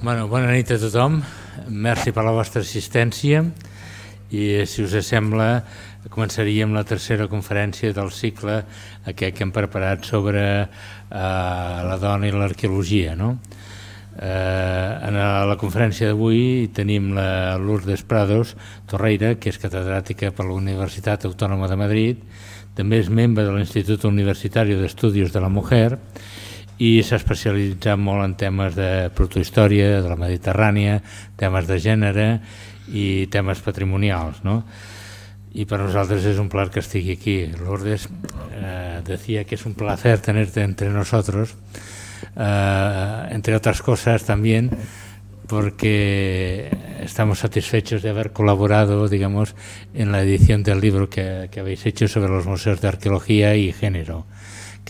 Bueno, bona nit a tothom, merci per la vostra assistència i si us sembla començaríem la tercera conferència del cicle aquest que hem preparat sobre eh, la dona i l'arqueologia. No? Eh, en la conferència d'avui tenim la Lourdes Prados Torreira, que és catedràtica per la Universitat Autònoma de Madrid, també és membre de l'Institut Universitari d'Estudis de la Mujer i s'ha especialitzat molt en temes de protohistòria, de la Mediterrània, temes de gènere i temes patrimonials. ¿no? Y para nosotros es un placer que estigui aquí. Lourdes eh, decía que es un placer tenerte entre nosotros, eh, entre otras cosas también porque estamos satisfechos de haber colaborado, digamos, en la edición del libro que, que habéis hecho sobre los museos de arqueología y género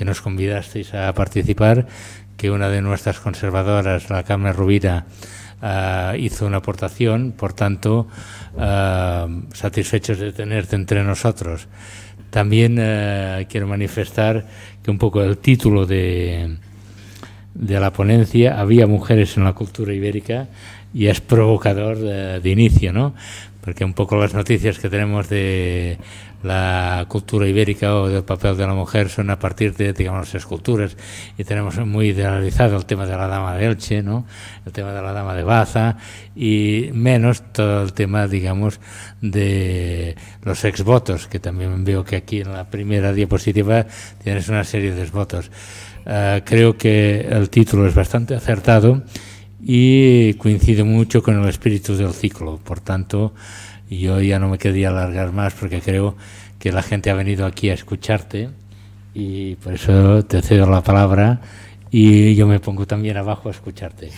que nos convidasteis a participar, que una de nuestras conservadoras, la Carmen Rubira, uh, hizo una aportación, por tanto, uh, satisfechos de tenerte entre nosotros. También uh, quiero manifestar que un poco el título de, de la ponencia, Había mujeres en la cultura ibérica, y es provocador de, de inicio, ¿no? Porque un poco las noticias que tenemos de la cultura ibérica o del papel de la mujer son a partir de, digamos, esculturas y tenemos muy idealizado el tema de la dama de Elche, ¿no? el tema de la dama de Baza y menos todo el tema, digamos, de los exvotos, que también veo que aquí en la primera diapositiva tienes una serie de exvotos. Uh, creo que el título es bastante acertado y coincide mucho con el espíritu del ciclo, por tanto, y yo ya no me quería alargar más porque creo que la gente ha venido aquí a escucharte y por eso te cedo la palabra y yo me pongo también abajo a escucharte.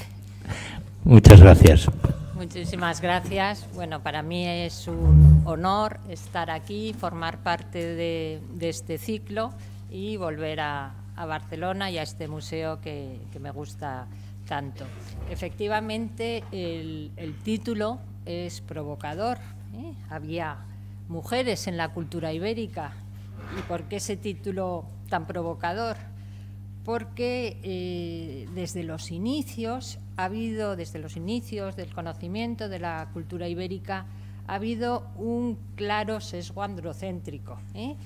Muchas gracias. Muchísimas gracias. Bueno, para mí es un honor estar aquí, formar parte de, este ciclo y volver a, Barcelona y a este museo que, me gusta tanto. Efectivamente, el título es provocador, ¿eh? Había mujeres en la cultura ibérica. ¿Y por qué ese título tan provocador? Porque eh, desde los inicios ha habido, desde los inicios del conocimiento de la cultura ibérica, ha habido un claro sesgo androcéntrico. ¿eh?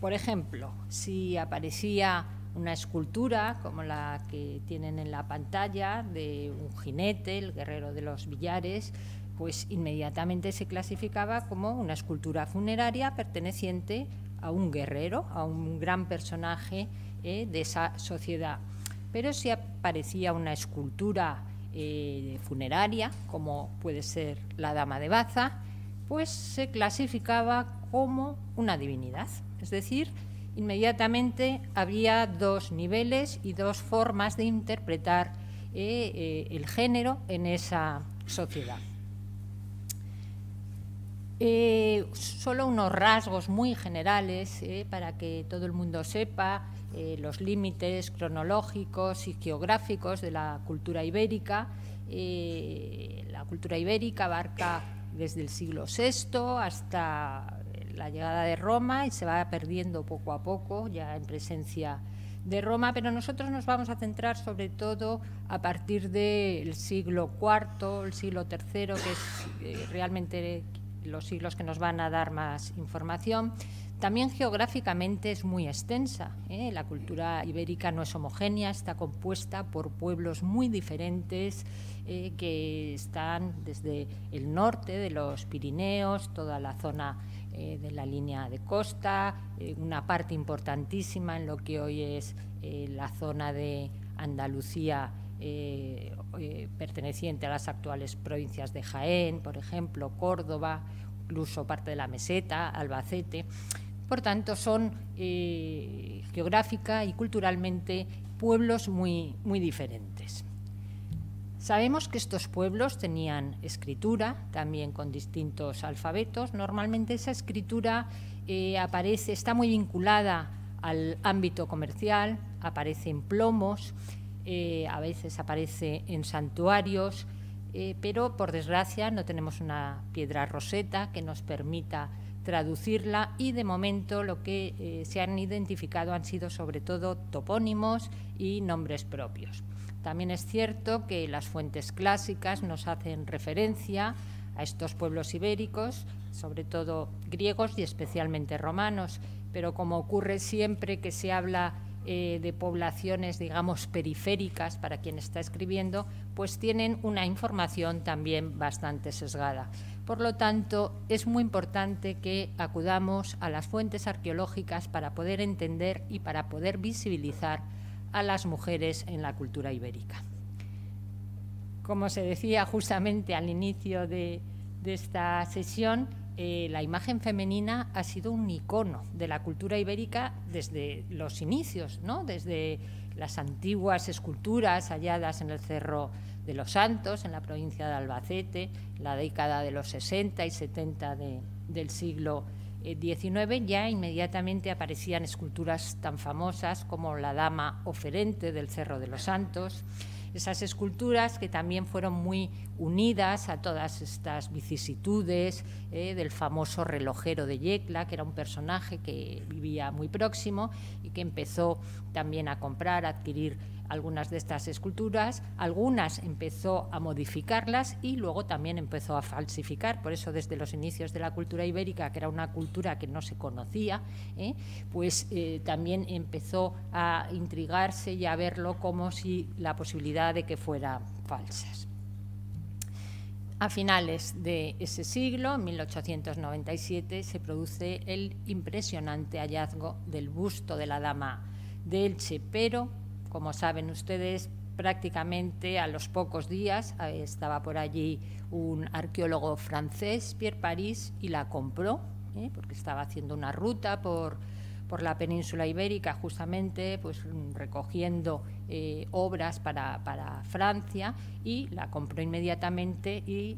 Por ejemplo, si aparecía una escultura como la que tienen en la pantalla de un jinete, el guerrero de los billares, pues inmediatamente se clasificaba como una escultura funeraria perteneciente a un guerrero, a un gran personaje eh, de esa sociedad. Pero si aparecía una escultura eh, funeraria, como puede ser la Dama de Baza, pues se clasificaba como una divinidad. Es decir, inmediatamente había dos niveles y dos formas de interpretar eh, el género en esa sociedad. Eh, solo unos rasgos muy generales eh, para que todo el mundo sepa eh, los límites cronológicos y geográficos de la cultura ibérica. La cultura ibérica abarca desde el siglo VI hasta la llegada de Roma y se va perdiendo poco a poco, ya en presencia de Roma, pero nosotros nos vamos a centrar sobre todo a partir del siglo IV, el siglo III, que es realmente los siglos que nos van a dar más información. También geográficamente es muy extensa. ¿eh? La cultura ibérica no es homogénea, está compuesta por pueblos muy diferentes eh, que están desde el norte de los Pirineos, toda la zona eh, de la línea de costa, una parte importantísima en lo que hoy es la zona de Andalucía eh, perteneciente a las actuales provincias de Jaén, por ejemplo, Córdoba, incluso parte de la meseta, Albacete. Por tanto, son eh, geográfica y culturalmente pueblos muy, muy diferentes. Sabemos que estos pueblos tenían escritura, también con distintos alfabetos. Normalmente esa escritura eh, aparece, está muy vinculada al ámbito comercial, aparece en plomos, eh, a veces aparece en santuarios, eh, pero por desgracia no tenemos una piedra roseta que nos permita traducirla y de momento lo que eh, se han identificado han sido sobre todo topónimos y nombres propios. También es cierto que las fuentes clásicas nos hacen referencia a estos pueblos ibéricos, sobre todo griegos y especialmente romanos, pero como ocurre siempre que se habla eh, de poblaciones, digamos, periféricas para quien está escribiendo, pues tienen una información también bastante sesgada. Por lo tanto, es muy importante que acudamos a las fuentes arqueológicas para poder entender y para poder visibilizar a las mujeres en la cultura ibérica. Como se decía justamente al inicio de, esta sesión, eh, la imagen femenina ha sido un icono de la cultura ibérica desde los inicios, ¿no? desde las antiguas esculturas halladas en el Cerro de los Santos, en la provincia de Albacete, la década de los 60 y 70 del siglo XIX, ya inmediatamente aparecían esculturas tan famosas como la Dama Oferente del Cerro de los Santos, esas esculturas que también fueron muy unidas a todas estas vicisitudes eh, del famoso relojero de Yecla, que era un personaje que vivía muy próximo y que empezó también a comprar, a adquirir algunas de estas esculturas, algunas empezó a modificarlas y luego también empezó a falsificar. Por eso desde los inicios de la cultura ibérica, que era una cultura que no se conocía, ¿eh? pues eh, también empezó a intrigarse y a verlo como si la posibilidad de que fueran falsas. A finales de ese siglo, en 1897, se produce el impresionante hallazgo del busto de la dama de Elche, pero como saben ustedes, prácticamente a los pocos días eh, estaba por allí un arqueólogo francés, Pierre Paris, y la compró, eh, porque estaba haciendo una ruta por, la península ibérica, justamente pues, recogiendo eh, obras para, para, Francia, y la compró inmediatamente y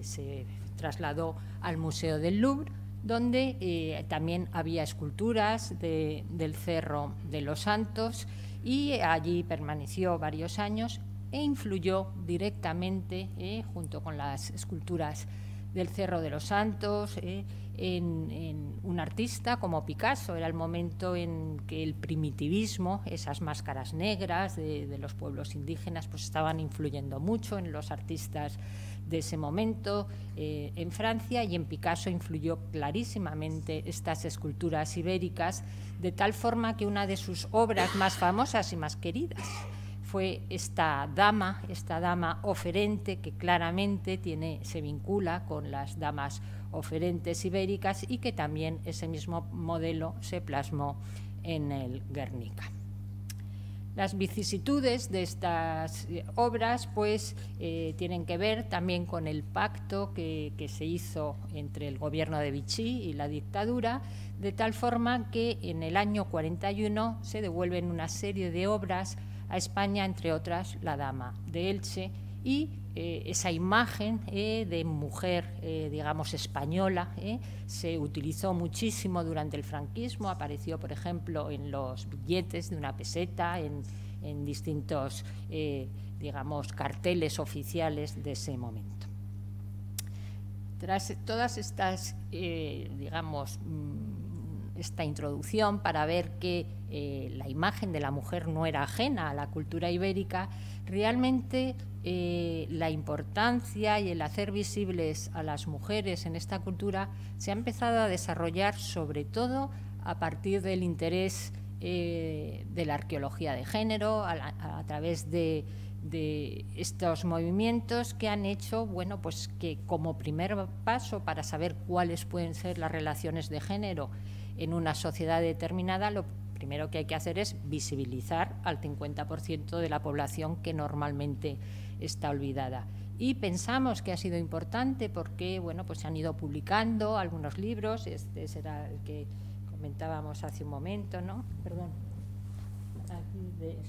se trasladó al Museo del Louvre donde también había esculturas del Cerro de los Santos y allí permaneció varios años e influyó directamente, eh, junto con las esculturas del Cerro de los Santos, eh, en, un artista como Picasso. Era el momento en que el primitivismo, esas máscaras negras de, los pueblos indígenas, pues estaban influyendo mucho en los artistas de ese momento eh, en Francia y en Picasso influyó clarísimamente estas esculturas ibéricas, de tal forma que una de sus obras más famosas y más queridas fue esta dama, esta dama oferente que claramente tiene, se vincula con las damas oferentes ibéricas y que también ese mismo modelo se plasmó en el Guernica. Las vicisitudes de estas eh, obras pues, eh, tienen que ver también con el pacto que, que, se hizo entre el gobierno de Vichy y la dictadura, de tal forma que en el año 41 se devuelven una serie de obras a España, entre otras La Dama de Elche, y eh, esa imagen eh, de mujer, eh, digamos, española, se utilizó muchísimo durante el franquismo, apareció, por ejemplo, en los billetes de una peseta, en, en distintos, digamos, carteles oficiales de ese momento. Tras todas estas, digamos, mm, esta introducción para ver que la imagen de la mujer no era ajena a la cultura ibérica, realmente eh, la importancia y el hacer visibles a las mujeres en esta cultura se ha empezado a desarrollar sobre todo a partir del interés eh, de la arqueología de género, a, través de, estos movimientos que han hecho, bueno, pues que como primer paso para saber cuáles pueden ser las relaciones de género en una sociedad determinada, lo primero que hay que hacer es visibilizar al 50% de la población que normalmente está olvidada. Y pensamos que ha sido importante porque bueno, pues se han ido publicando algunos libros, este será el que comentábamos hace un momento, ¿no? Perdón,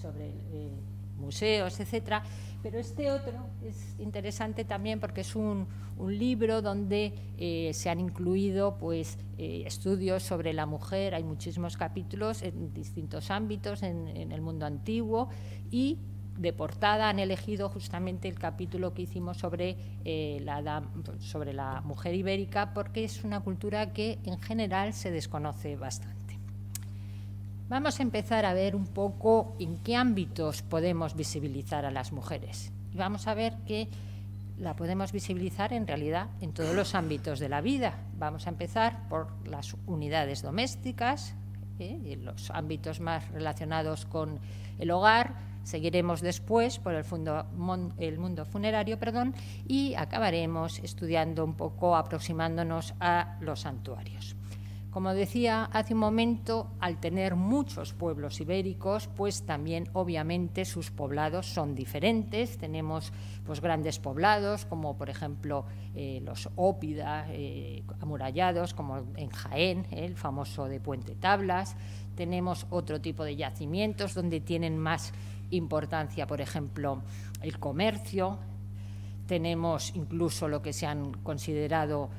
sobre eh, museos, etcétera. Pero este otro es interesante también porque es un, libro donde eh, se han incluido pues, eh, estudios sobre la mujer, hay muchísimos capítulos en distintos ámbitos en, el mundo antiguo y de portada han elegido justamente el capítulo que hicimos sobre, eh, la mujer ibérica porque es una cultura que en general se desconoce bastante. Vamos a empezar a ver un poco en qué ámbitos podemos visibilizar a las mujeres. Y vamos a ver que la podemos visibilizar en realidad en todos los ámbitos de la vida. Vamos a empezar por las unidades domésticas, ¿eh? los ámbitos más relacionados con el hogar, seguiremos después por el, el mundo funerario perdón, y acabaremos estudiando un poco, aproximándonos a los santuarios. Como decía hace un momento, al tener muchos pueblos ibéricos, pues también obviamente sus poblados son diferentes. Tenemos pues grandes poblados, como por ejemplo eh, los Ópida, eh, amurallados, como en Jaén, eh, el famoso de Puente Tablas. Tenemos otro tipo de yacimientos donde tienen más importancia, por ejemplo, el comercio. Tenemos incluso lo que se han considerado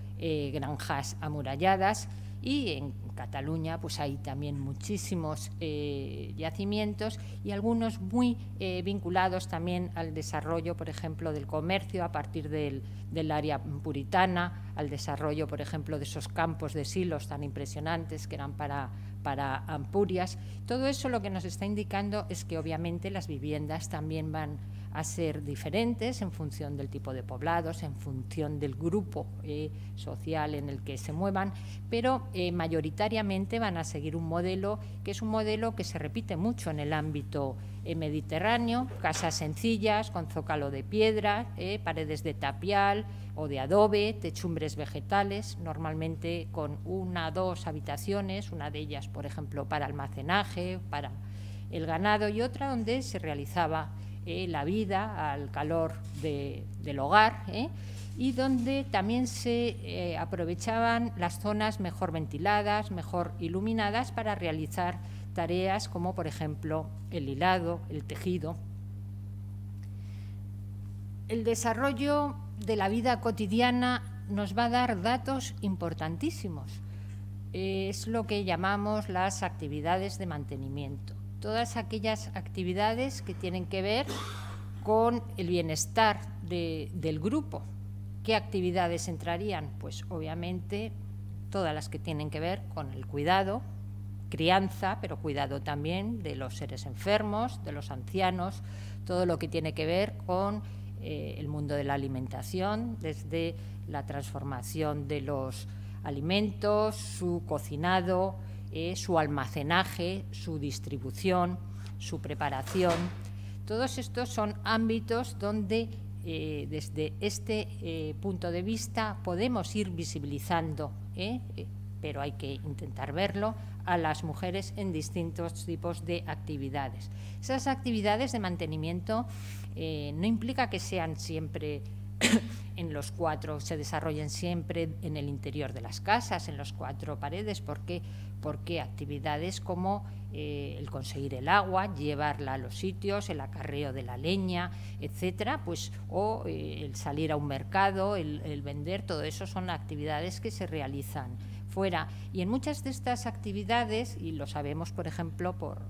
granjas amuralladas y en Cataluña pues hay también muchísimos eh, yacimientos y algunos muy eh, vinculados también al desarrollo, por ejemplo, del comercio a partir del, del, área puritana, al desarrollo, por ejemplo, de esos campos de silos tan impresionantes que eran para, para Ampurias. Todo eso lo que nos está indicando es que obviamente las viviendas también van a ser diferentes en función del tipo de poblados, en función del grupo eh, social en el que se muevan, pero eh, mayoritariamente van a seguir un modelo que es un modelo que se repite mucho en el ámbito eh, mediterráneo, casas sencillas con zócalo de piedra, paredes de tapial o de adobe, techumbres vegetales, normalmente con una o dos habitaciones, una de ellas, por ejemplo, para almacenaje, para el ganado y otra donde se realizaba eh, la vida al calor del hogar eh, y donde también se eh, aprovechaban las zonas mejor ventiladas, mejor iluminadas para realizar tareas como por ejemplo el hilado, el tejido. El desarrollo de la vida cotidiana nos va a dar datos importantísimos. Es lo que llamamos las actividades de mantenimiento todas aquellas actividades que tienen que ver con el bienestar del grupo. ¿Qué actividades entrarían? Pues obviamente todas las que tienen que ver con el cuidado, crianza, pero cuidado también de los seres enfermos, de los ancianos, todo lo que tiene que ver con eh, el mundo de la alimentación, desde la transformación de los alimentos, su cocinado, eh, su almacenaje, su distribución, su preparación. Todos estos son ámbitos donde eh, desde este eh, punto de vista podemos ir visibilizando, pero hay que intentar verlo, a las mujeres en distintos tipos de actividades. Esas actividades de mantenimiento no implica que sean siempre en los cuatro, se desarrollen siempre en el interior de las casas, en las cuatro paredes, porque porque actividades como eh, el conseguir el agua, llevarla a los sitios, el acarreo de la leña, etcétera, pues o eh, el salir a un mercado, el, vender, todo eso son actividades que se realizan fuera. Y en muchas de estas actividades, y lo sabemos, por ejemplo, por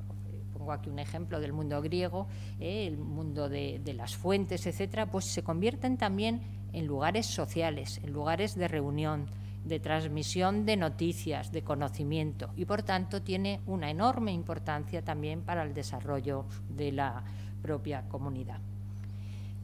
pongo aquí un ejemplo del mundo griego, eh, el mundo de, de las fuentes, etcétera, pues se convierten también en lugares sociales, en lugares de reunión, de transmisión de noticias, de conocimiento y por tanto tiene una enorme importancia también para el desarrollo de la propia comunidad.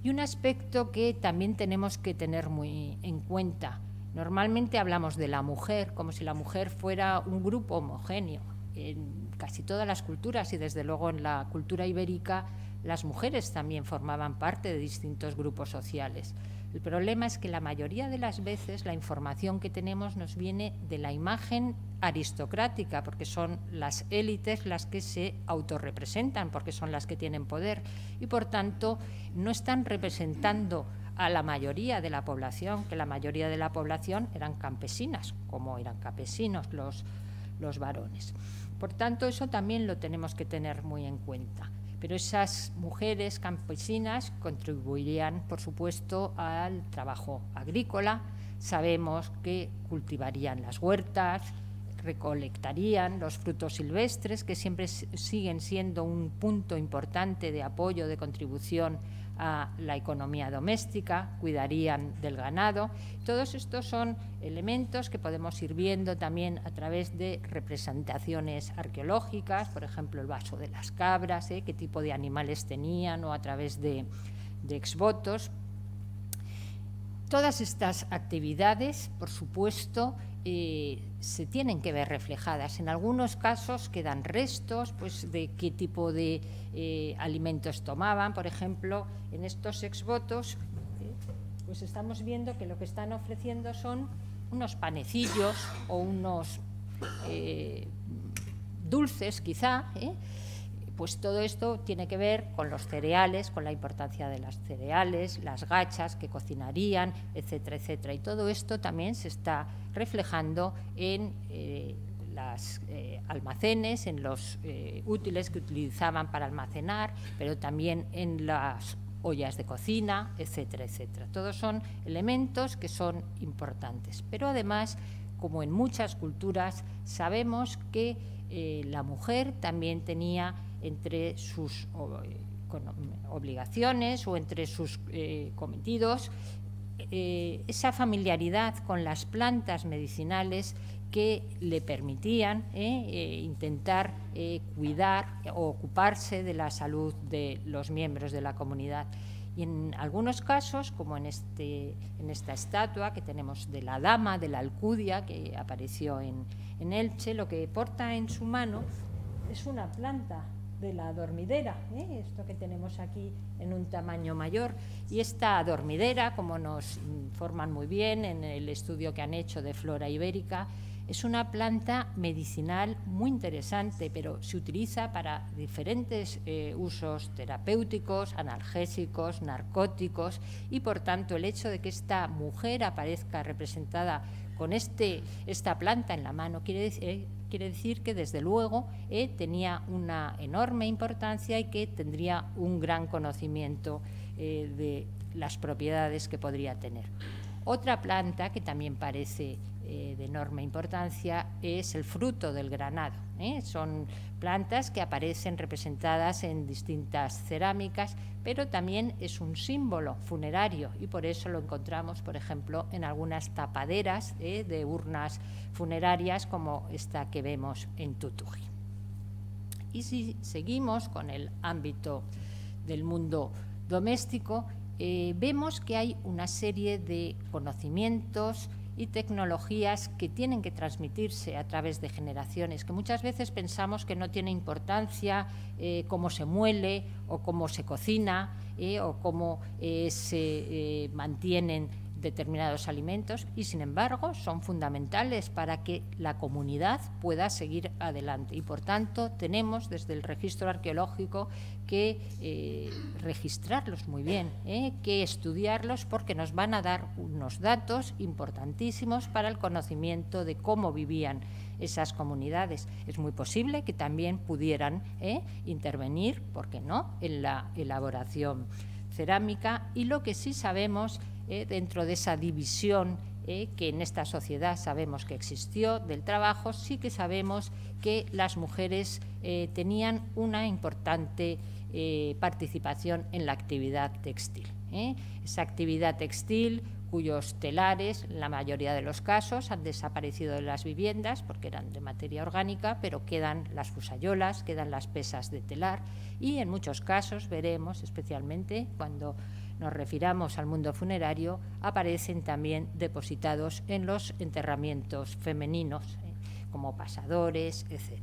Y un aspecto que también tenemos que tener muy en cuenta. Normalmente hablamos de la mujer como si la mujer fuera un grupo homogéneo. En casi todas las culturas y desde luego en la cultura ibérica las mujeres también formaban parte de distintos grupos sociales. El problema es que la mayoría de las veces la información que tenemos nos viene de la imagen aristocrática, porque son las élites las que se autorrepresentan, porque son las que tienen poder y por tanto no están representando a la mayoría de la población, que la mayoría de la población eran campesinas, como eran campesinos los, los varones. Por tanto, eso también lo tenemos que tener muy en cuenta pero esas mujeres campesinas contribuirían, por supuesto, al trabajo agrícola. Sabemos que cultivarían las huertas, recolectarían los frutos silvestres, que siempre siguen siendo un punto importante de apoyo, de contribución a la economía doméstica, cuidarían del ganado. Todos estos son elementos que podemos ir viendo también a través de representaciones arqueológicas, por ejemplo, el vaso de las cabras, ¿eh? qué tipo de animales tenían, o a través de, exvotos. Todas estas actividades, por supuesto, eh, se tienen que ver reflejadas. En algunos casos quedan restos pues, de qué tipo de eh, alimentos tomaban. Por ejemplo, en estos exvotos, eh, pues estamos viendo que lo que están ofreciendo son unos panecillos o unos dulces, quizá, pues todo esto tiene que ver con los cereales, con la importancia de las cereales, las gachas que cocinarían, etcétera, etcétera. Y todo esto también se está reflejando en eh, los eh, almacenes, en los eh, útiles que utilizaban para almacenar, pero también en las ollas de cocina, etcétera, etcétera. Todos son elementos que son importantes. Pero además, como en muchas culturas, sabemos que la mujer también tenía entre sus obligaciones o entre sus eh, cometidos, eh, esa familiaridad con las plantas medicinales que le permitían eh, intentar cuidar o ocuparse de la salud de los miembros de la comunidad. Y en algunos casos, como en, este, en esta estatua que tenemos de la dama de la Alcudia, que apareció en, en Elche, lo que porta en su mano es una planta de la dormidera, ¿eh? esto que tenemos aquí en un tamaño mayor. Y esta dormidera, como nos informan muy bien en el estudio que han hecho de flora ibérica, es una planta medicinal muy interesante, pero se utiliza para diferentes eh, usos terapéuticos, analgésicos, narcóticos, y por tanto el hecho de que esta mujer aparezca representada con este, esta planta en la mano quiere eh, quiere decir que desde luego eh, tenía una enorme importancia y que tendría un gran conocimiento eh, de las propiedades que podría tener. Otra planta que también parece eh, de enorme importancia es el fruto del granado. Son plantas que aparecen representadas en distintas cerámicas, pero también es un símbolo funerario y por eso lo encontramos, por ejemplo, en algunas tapaderas de urnas funerarias como esta que vemos en Tutuji. Y si seguimos con el ámbito del mundo doméstico, eh, vemos que hay una serie de conocimientos y tecnologías que tienen que transmitirse a través de generaciones, que muchas veces pensamos que no tiene importancia eh, cómo se muele o cómo se cocina eh, o cómo se mantienen determinados alimentos y, sin embargo, son fundamentales para que la comunidad pueda seguir adelante. Y, por tanto, tenemos desde el registro arqueológico que eh, registrarlos muy bien, ¿eh? que estudiarlos porque nos van a dar unos datos importantísimos para el conocimiento de cómo vivían esas comunidades. Es muy posible que también pudieran ¿eh? intervenir, ¿por qué no?, en la elaboración cerámica y lo que sí sabemos eh, dentro de esa división eh, que en esta sociedad sabemos que existió del trabajo, sí que sabemos que las mujeres eh, tenían una importante participación en la actividad textil. Esa actividad textil cuyos telares, en la mayoría de los casos, han desaparecido de las viviendas porque eran de materia orgánica, pero quedan las fusayolas, quedan las pesas de telar y en muchos casos veremos, especialmente cuando nos refiramos al mundo funerario, aparecen también depositados en los enterramientos femeninos, eh, como pasadores, etc.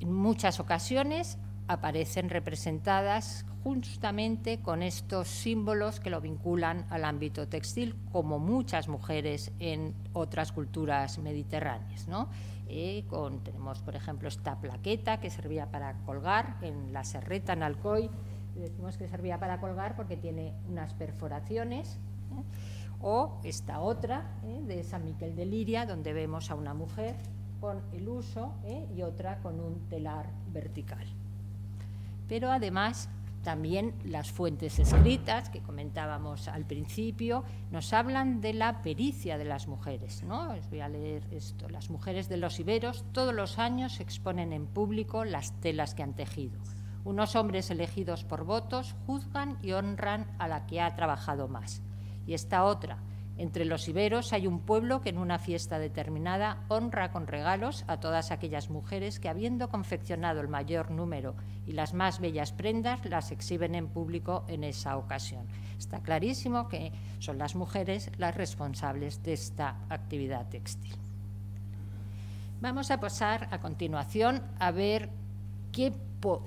En muchas ocasiones aparecen representadas justamente con estos símbolos que lo vinculan al ámbito textil, como muchas mujeres en otras culturas mediterráneas. Eh, tenemos, por ejemplo, esta plaqueta que servía para colgar en la serreta en Alcoy, decimos que servía para colgar porque tiene unas perforaciones, ¿eh? o esta otra ¿eh? de San Miquel de Liria, donde vemos a una mujer con el uso ¿eh? y otra con un telar vertical. Pero además También las fuentes escritas que comentábamos al principio nos hablan de la pericia de las mujeres. ¿no? Os voy a leer esto. Las mujeres de los iberos todos los años exponen en público las telas que han tejido. Unos hombres elegidos por votos juzgan y honran a la que ha trabajado más. Y esta otra, entre los iberos hay un pueblo que en una fiesta determinada honra con regalos a todas aquellas mujeres que, habiendo confeccionado el mayor número y las más bellas prendas, las exhiben en público en esa ocasión. Está clarísimo que son las mujeres las responsables de esta actividad textil. Vamos a pasar a continuación a ver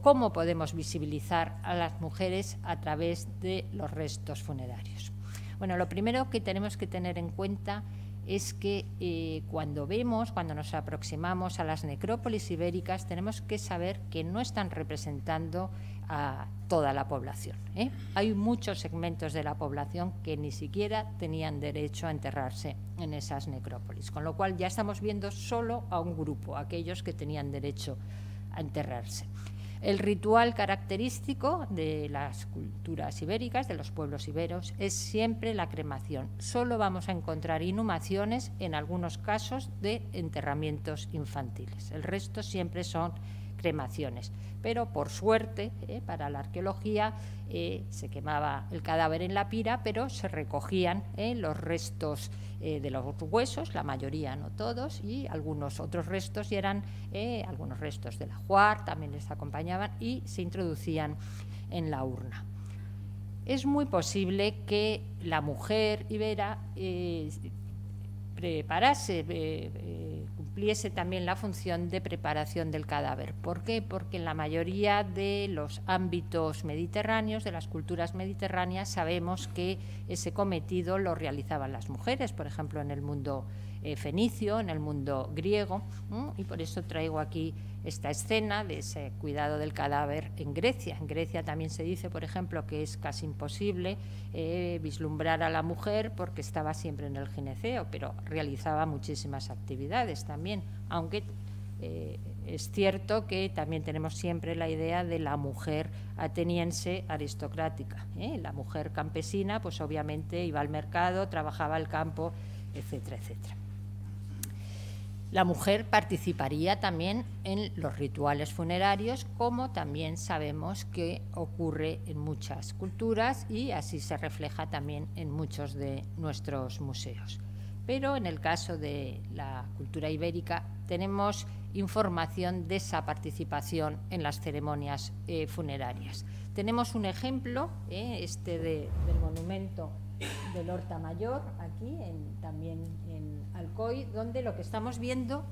cómo podemos visibilizar a las mujeres a través de los restos funerarios. Bueno, lo primero que tenemos que tener en cuenta es que eh, cuando vemos, cuando nos aproximamos a las necrópolis ibéricas, tenemos que saber que no están representando a toda la población. ¿eh? Hay muchos segmentos de la población que ni siquiera tenían derecho a enterrarse en esas necrópolis, con lo cual ya estamos viendo solo a un grupo, aquellos que tenían derecho a enterrarse. El ritual característico de las culturas ibéricas, de los pueblos iberos, es siempre la cremación. Solo vamos a encontrar inhumaciones en algunos casos de enterramientos infantiles. El resto siempre son cremaciones. Pero por suerte, eh, para la arqueología, eh, se quemaba el cadáver en la pira, pero se recogían eh, los restos de los huesos, la mayoría, no todos, y algunos otros restos, y eran algunos restos del ajuar, también les acompañaban, y se introducían en la urna. Es muy posible que la mujer ibera preparase, cumpliese también la función de preparación del cadáver. ¿Por qué? Porque en la mayoría de los ámbitos mediterráneos, de las culturas mediterráneas, sabemos que ese cometido lo realizaban las mujeres, por ejemplo, en el mundo eh, fenicio, en el mundo griego, y por eso traigo aquí esta escena de ese cuidado del cadáver en Grecia. En Grecia también se dice, por ejemplo, que es casi imposible eh, vislumbrar a la mujer porque estaba siempre en el gineceo, pero realizaba muchísimas actividades también, aunque eh, es cierto que también tenemos siempre la idea de la mujer ateniense aristocrática. La mujer campesina, pues obviamente iba al mercado, trabajaba el campo, etcétera, etcétera. La mujer participaría también en los rituales funerarios, como también sabemos que ocurre en muchas culturas y así se refleja también en muchos de nuestros museos. Pero en el caso de la cultura ibérica tenemos información de esa participación en las ceremonias eh, funerarias. Tenemos un ejemplo, eh, este del monumento del Horta Mayor, aquí también en Alcoy, donde lo que estamos viendo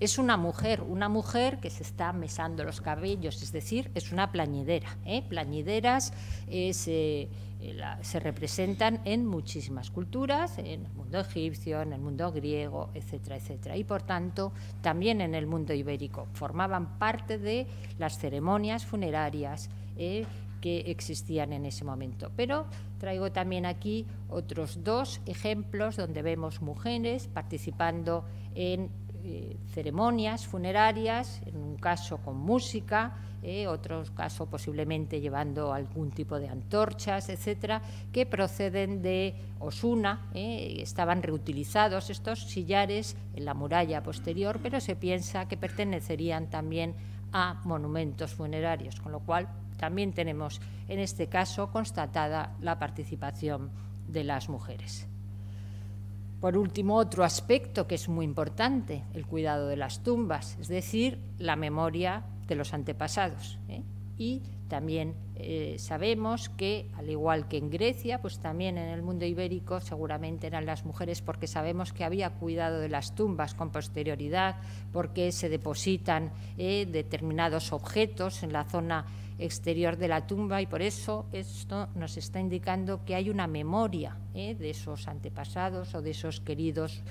es una mujer, una mujer que se está mesando los cabellos, es decir, es una plañidera. ¿eh? Plañideras eh, se, representan en muchísimas culturas, en el mundo egipcio, en el mundo griego, etcétera, etcétera. Y por tanto, también en el mundo ibérico formaban parte de las ceremonias funerarias. ¿eh? que existían en ese momento. Pero traigo también aquí otros dos ejemplos donde vemos mujeres participando en eh, ceremonias funerarias, en un caso con música, eh, otro caso posiblemente llevando algún tipo de antorchas, etcétera, que proceden de Osuna. Eh, estaban reutilizados estos sillares en la muralla posterior, pero se piensa que pertenecerían también a monumentos funerarios, con lo cual también tenemos en este caso constatada la participación de las mujeres. Por último, otro aspecto que es muy importante, el cuidado de las tumbas, es decir, la memoria de los antepasados. ¿eh? Y también eh, sabemos que, al igual que en Grecia, pues también en el mundo ibérico seguramente eran las mujeres porque sabemos que había cuidado de las tumbas con posterioridad, porque se depositan eh, determinados objetos en la zona exterior de la tumba y por eso esto nos está indicando que hay una memoria ¿eh? de esos antepasados o de esos queridos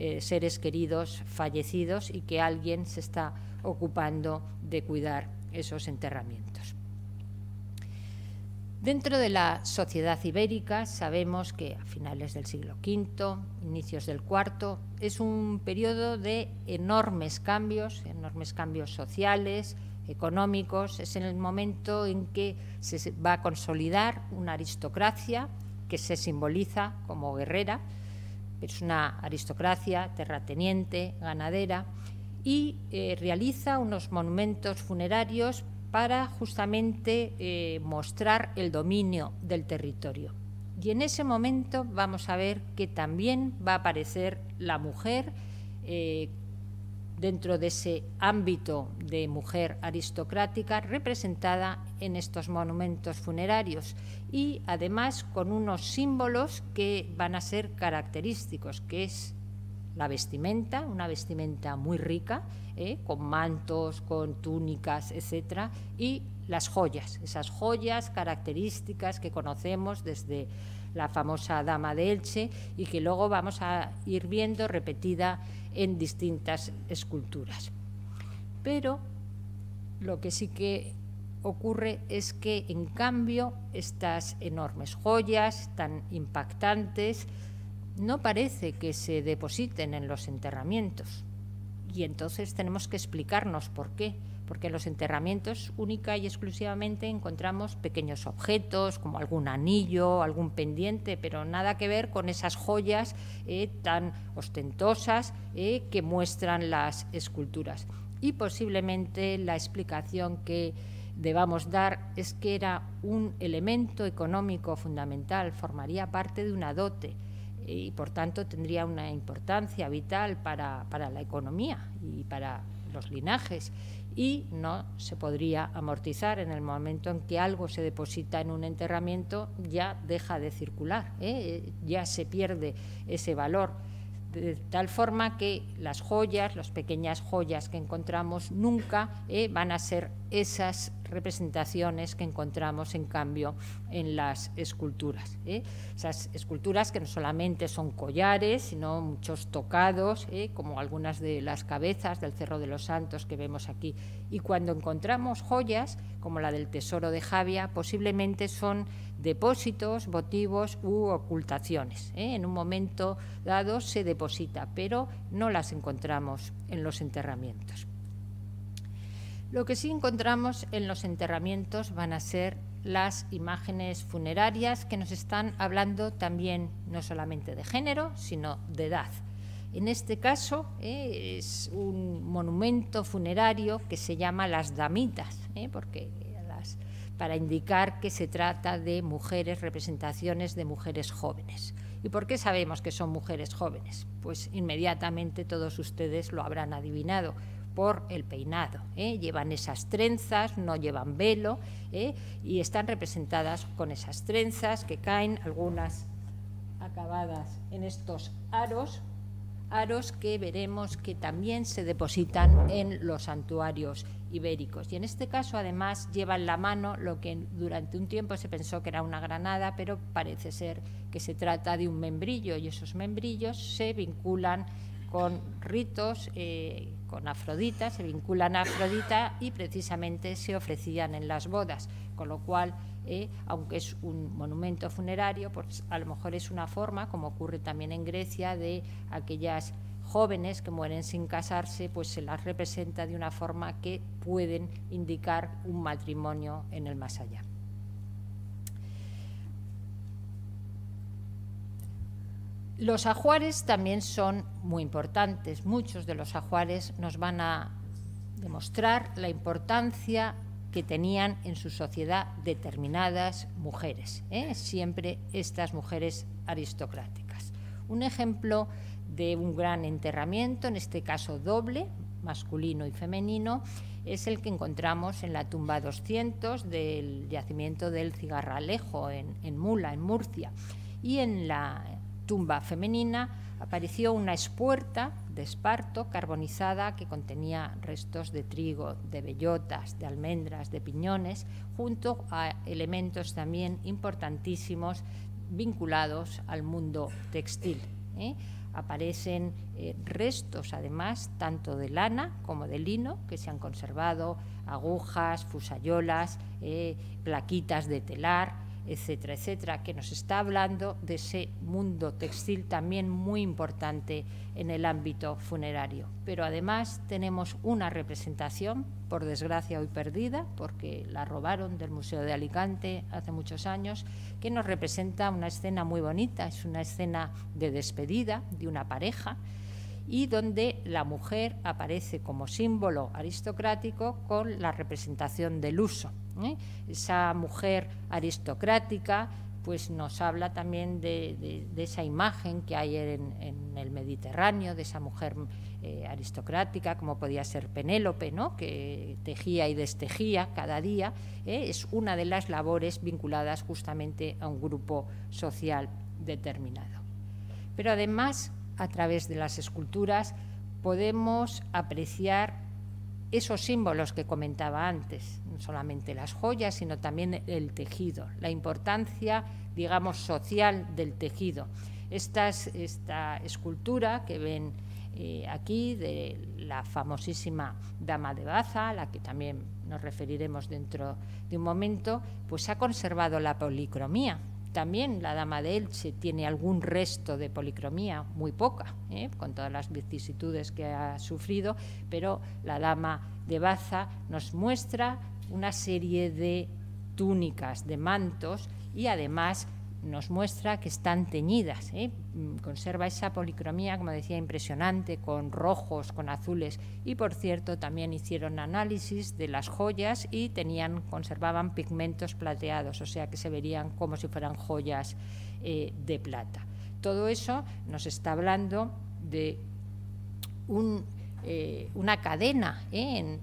eh, seres queridos fallecidos y que alguien se está ocupando de cuidar esos enterramientos. Dentro de la sociedad ibérica sabemos que a finales del siglo V, inicios del IV, es un periodo de enormes cambios, enormes cambios sociales, económicos, es en el momento en que se va a consolidar una aristocracia que se simboliza como guerrera, es una aristocracia terrateniente, ganadera, y eh, realiza unos monumentos funerarios para justamente eh, mostrar el dominio del territorio. Y en ese momento vamos a ver que también va a aparecer la mujer eh, dentro de ese ámbito de mujer aristocrática representada en estos monumentos funerarios y además con unos símbolos que van a ser característicos, que es la vestimenta, una vestimenta muy rica, ¿eh? con mantos, con túnicas, etcétera, y las joyas, esas joyas características que conocemos desde la famosa Dama de Elche y que luego vamos a ir viendo repetida en distintas esculturas. Pero lo que sí que ocurre es que, en cambio, estas enormes joyas tan impactantes no parece que se depositen en los enterramientos. Y entonces tenemos que explicarnos por qué porque en los enterramientos única y exclusivamente encontramos pequeños objetos como algún anillo, algún pendiente, pero nada que ver con esas joyas eh, tan ostentosas eh, que muestran las esculturas. Y posiblemente la explicación que debamos dar es que era un elemento económico fundamental, formaría parte de una dote y por tanto tendría una importancia vital para, para la economía y para los linajes y no se podría amortizar en el momento en que algo se deposita en un enterramiento, ya deja de circular, ¿eh? ya se pierde ese valor de tal forma que las joyas, las pequeñas joyas que encontramos, nunca eh, van a ser esas representaciones que encontramos, en cambio, en las esculturas. Eh. Esas esculturas que no solamente son collares, sino muchos tocados, eh, como algunas de las cabezas del Cerro de los Santos que vemos aquí. Y cuando encontramos joyas, como la del Tesoro de Javia, posiblemente son depósitos, votivos u ocultaciones. ¿eh? En un momento dado se deposita, pero no las encontramos en los enterramientos. Lo que sí encontramos en los enterramientos van a ser las imágenes funerarias que nos están hablando también no solamente de género, sino de edad. En este caso ¿eh? es un monumento funerario que se llama Las Damitas, ¿eh? porque para indicar que se trata de mujeres, representaciones de mujeres jóvenes. ¿Y por qué sabemos que son mujeres jóvenes? Pues inmediatamente todos ustedes lo habrán adivinado por el peinado. ¿eh? Llevan esas trenzas, no llevan velo ¿eh? y están representadas con esas trenzas que caen, algunas acabadas en estos aros, aros que veremos que también se depositan en los santuarios ibéricos. Y en este caso, además, lleva en la mano lo que durante un tiempo se pensó que era una granada, pero parece ser que se trata de un membrillo y esos membrillos se vinculan con ritos, eh, con Afrodita, se vinculan a Afrodita y precisamente se ofrecían en las bodas, con lo cual, eh, aunque es un monumento funerario, pues a lo mejor es una forma, como ocurre también en Grecia, de aquellas jóvenes que mueren sin casarse, pues se las representa de una forma que pueden indicar un matrimonio en el más allá. Los ajuares también son muy importantes. Muchos de los ajuares nos van a demostrar la importancia que tenían en su sociedad determinadas mujeres, ¿eh? siempre estas mujeres aristocráticas. Un ejemplo de un gran enterramiento, en este caso doble, masculino y femenino, es el que encontramos en la tumba 200 del yacimiento del Cigarralejo en, en Mula, en Murcia. Y en la tumba femenina apareció una espuerta de esparto carbonizada que contenía restos de trigo, de bellotas, de almendras, de piñones, junto a elementos también importantísimos vinculados al mundo textil. ¿eh? aparecen eh, restos, además, tanto de lana como de lino, que se han conservado, agujas, fusayolas, eh, plaquitas de telar, etcétera, etcétera, que nos está hablando de ese mundo textil también muy importante en el ámbito funerario. Pero además tenemos una representación, por desgracia hoy perdida, porque la robaron del Museo de Alicante hace muchos años, que nos representa una escena muy bonita, es una escena de despedida de una pareja y donde la mujer aparece como símbolo aristocrático con la representación del uso. ¿eh? Esa mujer aristocrática pues nos habla también de, esa imagen que hay en, el Mediterráneo, de esa mujer eh, aristocrática, como podía ser Penélope, ¿no? que tejía y destejía cada día, ¿eh? es una de las labores vinculadas justamente a un grupo social determinado. Pero además a través de las esculturas podemos apreciar esos símbolos que comentaba antes, no solamente las joyas, sino también el tejido, la importancia, digamos, social del tejido. Esta, esta escultura que ven eh, aquí de la famosísima Dama de Baza, a la que también nos referiremos dentro de un momento, pues ha conservado la policromía, también la dama de Elche tiene algún resto de policromía, muy poca, ¿eh? con todas las vicisitudes que ha sufrido, pero la dama de Baza nos muestra una serie de túnicas, de mantos y además nos muestra que están teñidas. ¿eh? Mm, conserva esa policromía, como decía, impresionante, con rojos, con azules. Y por cierto, también hicieron análisis de las joyas y tenían, conservaban pigmentos plateados, o sea que se verían como si fueran joyas eh, de plata. Todo eso nos está hablando de eh, una cadena en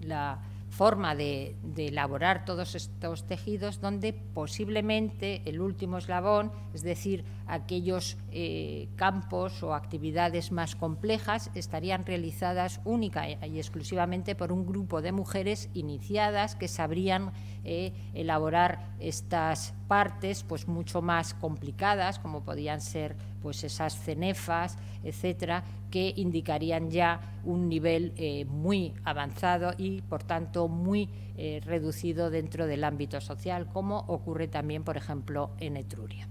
la forma de, elaborar todos estos tejidos donde posiblemente el último eslabón, es decir, aquellos eh, campos o actividades más complejas, estarían realizadas única y exclusivamente por un grupo de mujeres iniciadas que sabrían eh, elaborar estas partes pues mucho más complicadas, como podían ser pues esas cenefas, etcétera, que indicarían ya un nivel eh, muy avanzado y, por tanto, muy eh, reducido dentro del ámbito social, como ocurre también, por ejemplo, en Etruria.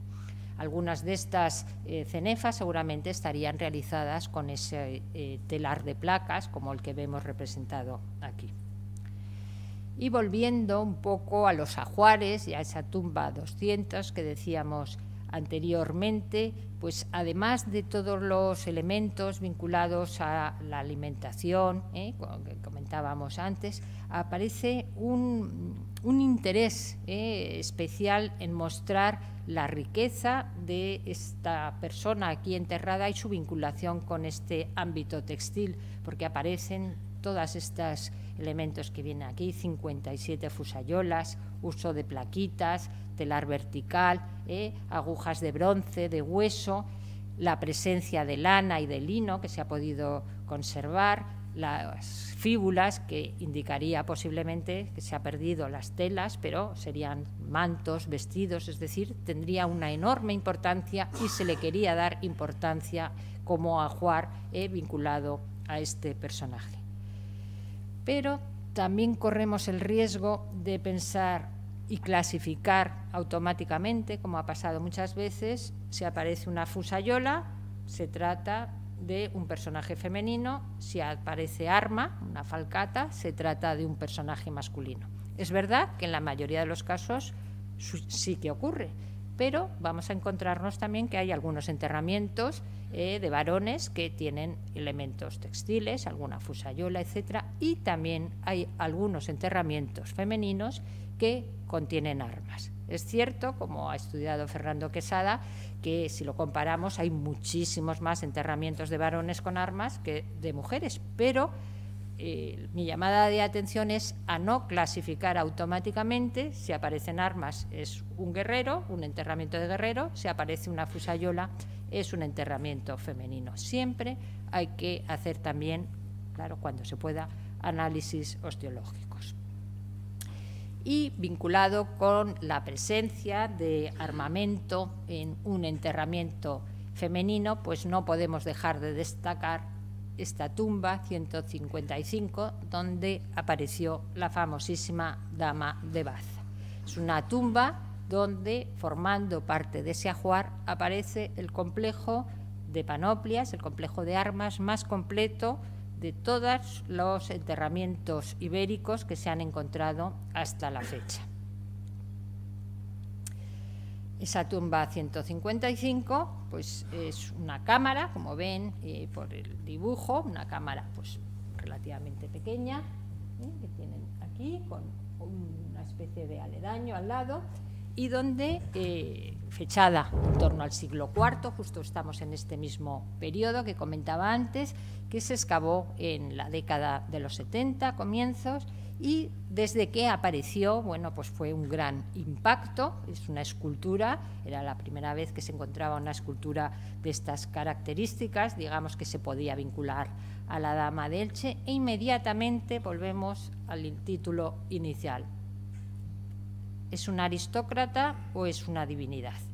Algunas de estas eh, cenefas seguramente estarían realizadas con ese telar de placas, como el que vemos representado aquí. Y volviendo un poco a los ajuares y a esa tumba 200 que decíamos anteriormente, pues además de todos los elementos vinculados a la alimentación, ¿eh? que comentábamos antes, aparece un, interés ¿eh? especial en mostrar la riqueza de esta persona aquí enterrada y su vinculación con este ámbito textil, porque aparecen todos estos elementos que vienen aquí, 57 fusayolas, uso de plaquitas, telar vertical, ¿eh? agujas de bronce, de hueso, la presencia de lana y de lino que se ha podido conservar, las fíbulas, que indicaría posiblemente que se ha perdido las telas, pero serían mantos, vestidos, es decir, tendría una enorme importancia y se le quería dar importancia como ajuar ¿eh? vinculado a este personaje. Pero también corremos el riesgo de pensar y clasificar automáticamente, como ha pasado muchas veces, si aparece una fusayola, se trata de un personaje femenino, si aparece arma, una falcata, se trata de un personaje masculino. Es verdad que en la mayoría de los casos sí que ocurre, pero vamos a encontrarnos también que hay algunos enterramientos eh, de varones que tienen elementos textiles, alguna fusayola, etcétera, y también hay algunos enterramientos femeninos que contienen armas. Es cierto, como ha estudiado Fernando Quesada, que si lo comparamos hay muchísimos más enterramientos de varones con armas que de mujeres, pero eh, mi llamada de atención es a no clasificar automáticamente. Si aparecen armas es un guerrero, un enterramiento de guerrero, si aparece una fusayola es un enterramiento femenino. Siempre hay que hacer también, claro, cuando se pueda, análisis osteológicos. Y vinculado con la presencia de armamento en un enterramiento femenino, pues no podemos dejar de destacar esta tumba 155 donde apareció la famosísima Dama de Baza. Es una tumba donde, formando parte de ese ajuar, aparece el complejo de panoplias, el complejo de armas más completo de todos los enterramientos ibéricos que se han encontrado hasta la fecha. Esa tumba 155 pues, es una cámara, como ven eh, por el dibujo, una cámara pues, relativamente pequeña, ¿eh? que tienen aquí, con una especie de aledaño al lado, y donde, eh, fechada en torno al siglo IV, justo estamos en este mismo periodo que comentaba antes, que se excavó en la década de los 70, comienzos, y desde que apareció, bueno, pues fue un gran impacto, es una escultura, era la primera vez que se encontraba una escultura de estas características, digamos que se podía vincular a la Dama de Elche, e inmediatamente volvemos al título inicial, ¿Es un aristócrata o es una divinidad?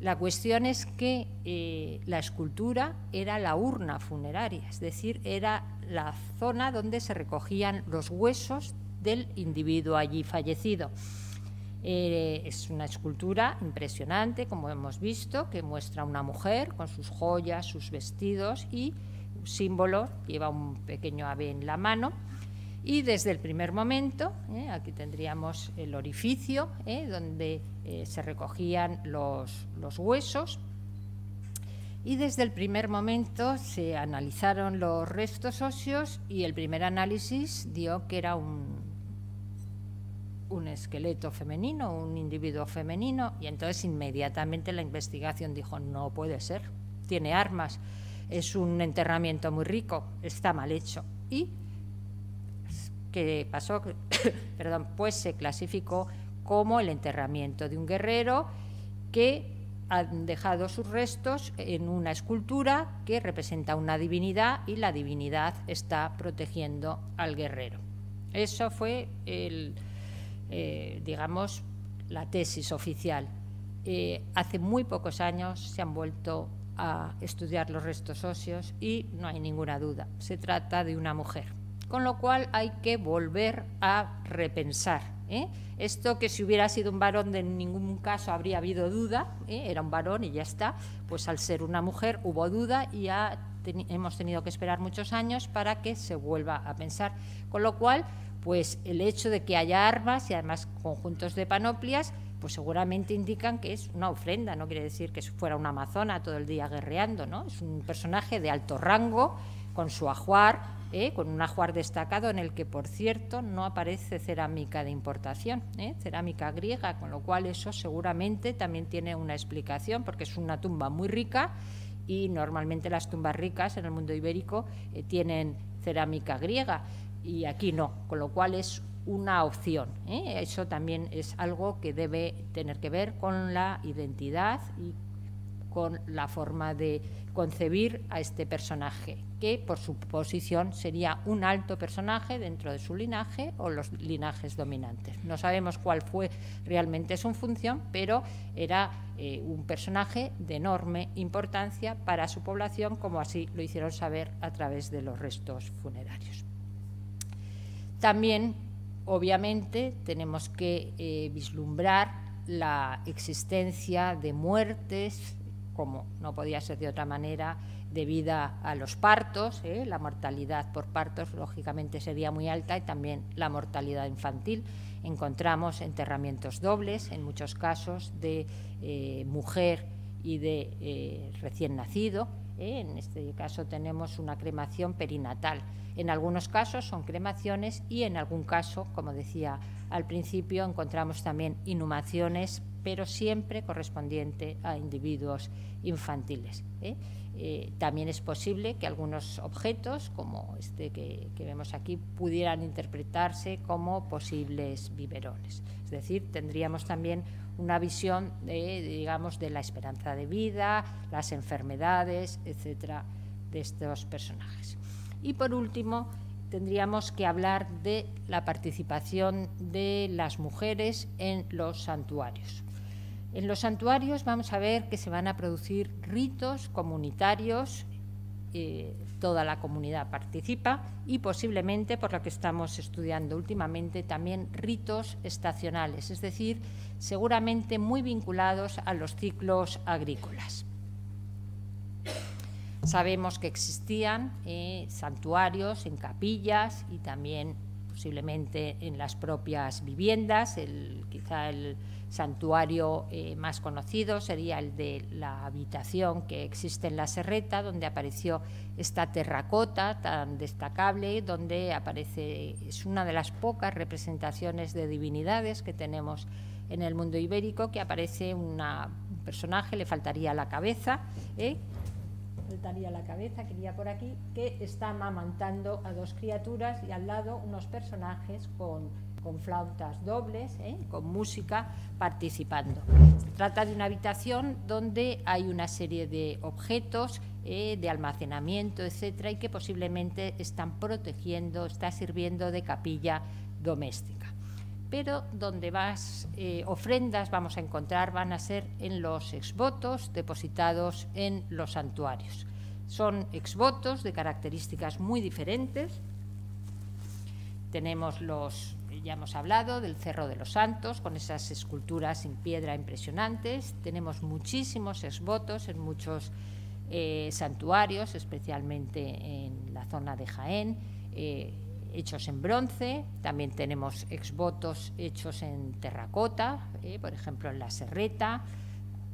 La cuestión es que eh, la escultura era la urna funeraria, es decir, era la zona donde se recogían los huesos del individuo allí fallecido. Eh, es una escultura impresionante, como hemos visto, que muestra a una mujer con sus joyas, sus vestidos y un símbolo, lleva un pequeño ave en la mano y desde el primer momento, ¿eh? aquí tendríamos el orificio ¿eh? donde eh, se recogían los, huesos, y desde el primer momento se analizaron los restos óseos y el primer análisis dio que era un, un esqueleto femenino, un individuo femenino, y entonces inmediatamente la investigación dijo, no puede ser, tiene armas, es un enterramiento muy rico, está mal hecho. Y que pasó, perdón, pues se clasificó como el enterramiento de un guerrero que han dejado sus restos en una escultura que representa una divinidad y la divinidad está protegiendo al guerrero. Eso fue, el, eh, digamos, la tesis oficial. Eh, hace muy pocos años se han vuelto a estudiar los restos óseos y no hay ninguna duda, se trata de una mujer con lo cual hay que volver a repensar. ¿eh? Esto que si hubiera sido un varón de ningún caso habría habido duda, ¿eh? era un varón y ya está, pues al ser una mujer hubo duda y ya hemos tenido que esperar muchos años para que se vuelva a pensar. Con lo cual, pues el hecho de que haya armas y además conjuntos de panoplias, pues seguramente indican que es una ofrenda, no quiere decir que fuera una amazona todo el día guerreando, ¿no? Es un personaje de alto rango, con su ajuar, ¿eh? con un ajuar destacado en el que, por cierto, no aparece cerámica de importación, ¿eh? cerámica griega, con lo cual eso seguramente también tiene una explicación, porque es una tumba muy rica y normalmente las tumbas ricas en el mundo ibérico eh, tienen cerámica griega y aquí no, con lo cual es una opción. Eso también es algo que debe tener que ver con la identidad y con la forma de concebir a este personaje, que por su posición sería un alto personaje dentro de su linaje o los linajes dominantes. No sabemos cuál fue realmente su función, pero era eh, un personaje de enorme importancia para su población, como así lo hicieron saber a través de los restos funerarios. También, obviamente, tenemos que eh, vislumbrar la existencia de muertes como no podía ser de otra manera, debido a los partos, ¿eh? la mortalidad por partos lógicamente sería muy alta y también la mortalidad infantil. Encontramos enterramientos dobles, en muchos casos, de eh, mujer y de eh, recién nacido. En este caso tenemos una cremación perinatal. En algunos casos son cremaciones y en algún caso, como decía al principio, encontramos también inhumaciones pero siempre correspondiente a individuos infantiles. ¿eh? Eh, también es posible que algunos objetos, como este que, vemos aquí, pudieran interpretarse como posibles biberones. Es decir, tendríamos también una visión de, digamos, de la esperanza de vida, las enfermedades, etcétera, de estos personajes. Y por último, tendríamos que hablar de la participación de las mujeres en los santuarios. En los santuarios vamos a ver que se van a producir ritos comunitarios eh, toda la comunidad participa y posiblemente, por lo que estamos estudiando últimamente, también ritos estacionales, es decir, seguramente muy vinculados a los ciclos agrícolas. Sabemos que existían eh, santuarios en capillas y también posiblemente en las propias viviendas. El, quizá el santuario eh, más conocido sería el de la habitación que existe en la Serreta, donde apareció esta terracota tan destacable, donde aparece, es una de las pocas representaciones de divinidades que tenemos en el mundo ibérico, que aparece un personaje, le faltaría la cabeza, ¿eh? Faltaría la cabeza, que por aquí, que está amamantando a dos criaturas y al lado unos personajes con, con flautas dobles, ¿eh? con música, participando. Se trata de una habitación donde hay una serie de objetos ¿eh? de almacenamiento, etcétera, y que posiblemente están protegiendo, está sirviendo de capilla doméstica pero donde más eh, ofrendas vamos a encontrar van a ser en los exvotos depositados en los santuarios. Son exvotos de características muy diferentes. Tenemos los, ya hemos hablado, del Cerro de los Santos, con esas esculturas en piedra impresionantes. Tenemos muchísimos exvotos en muchos eh, santuarios, especialmente en la zona de Jaén. Eh, hechos en bronce, también tenemos exvotos hechos en terracota, eh, por ejemplo en la serreta,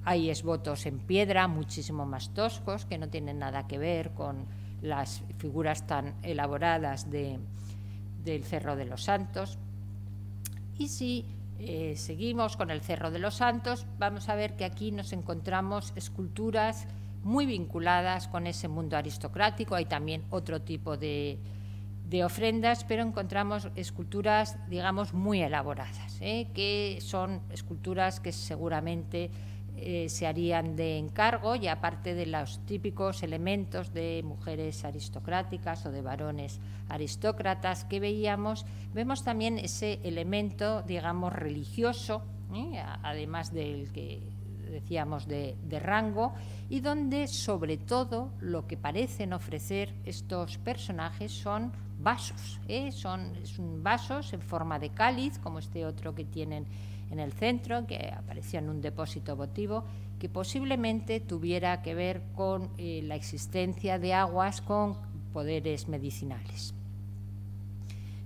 hay exvotos en piedra muchísimo más toscos que no tienen nada que ver con las figuras tan elaboradas de, del Cerro de los Santos. Y si eh, seguimos con el Cerro de los Santos, vamos a ver que aquí nos encontramos esculturas muy vinculadas con ese mundo aristocrático. Hay también otro tipo de, de ofrendas, pero encontramos esculturas, digamos, muy elaboradas, ¿eh? que son esculturas que seguramente eh, se harían de encargo y aparte de los típicos elementos de mujeres aristocráticas o de varones aristócratas que veíamos, vemos también ese elemento, digamos, religioso, ¿eh? además del que decíamos de, de, rango, y donde sobre todo lo que parecen ofrecer estos personajes son vasos. ¿eh? Son, vasos en forma de cáliz, como este otro que tienen en el centro, que apareció en un depósito votivo, que posiblemente tuviera que ver con eh, la existencia de aguas con poderes medicinales.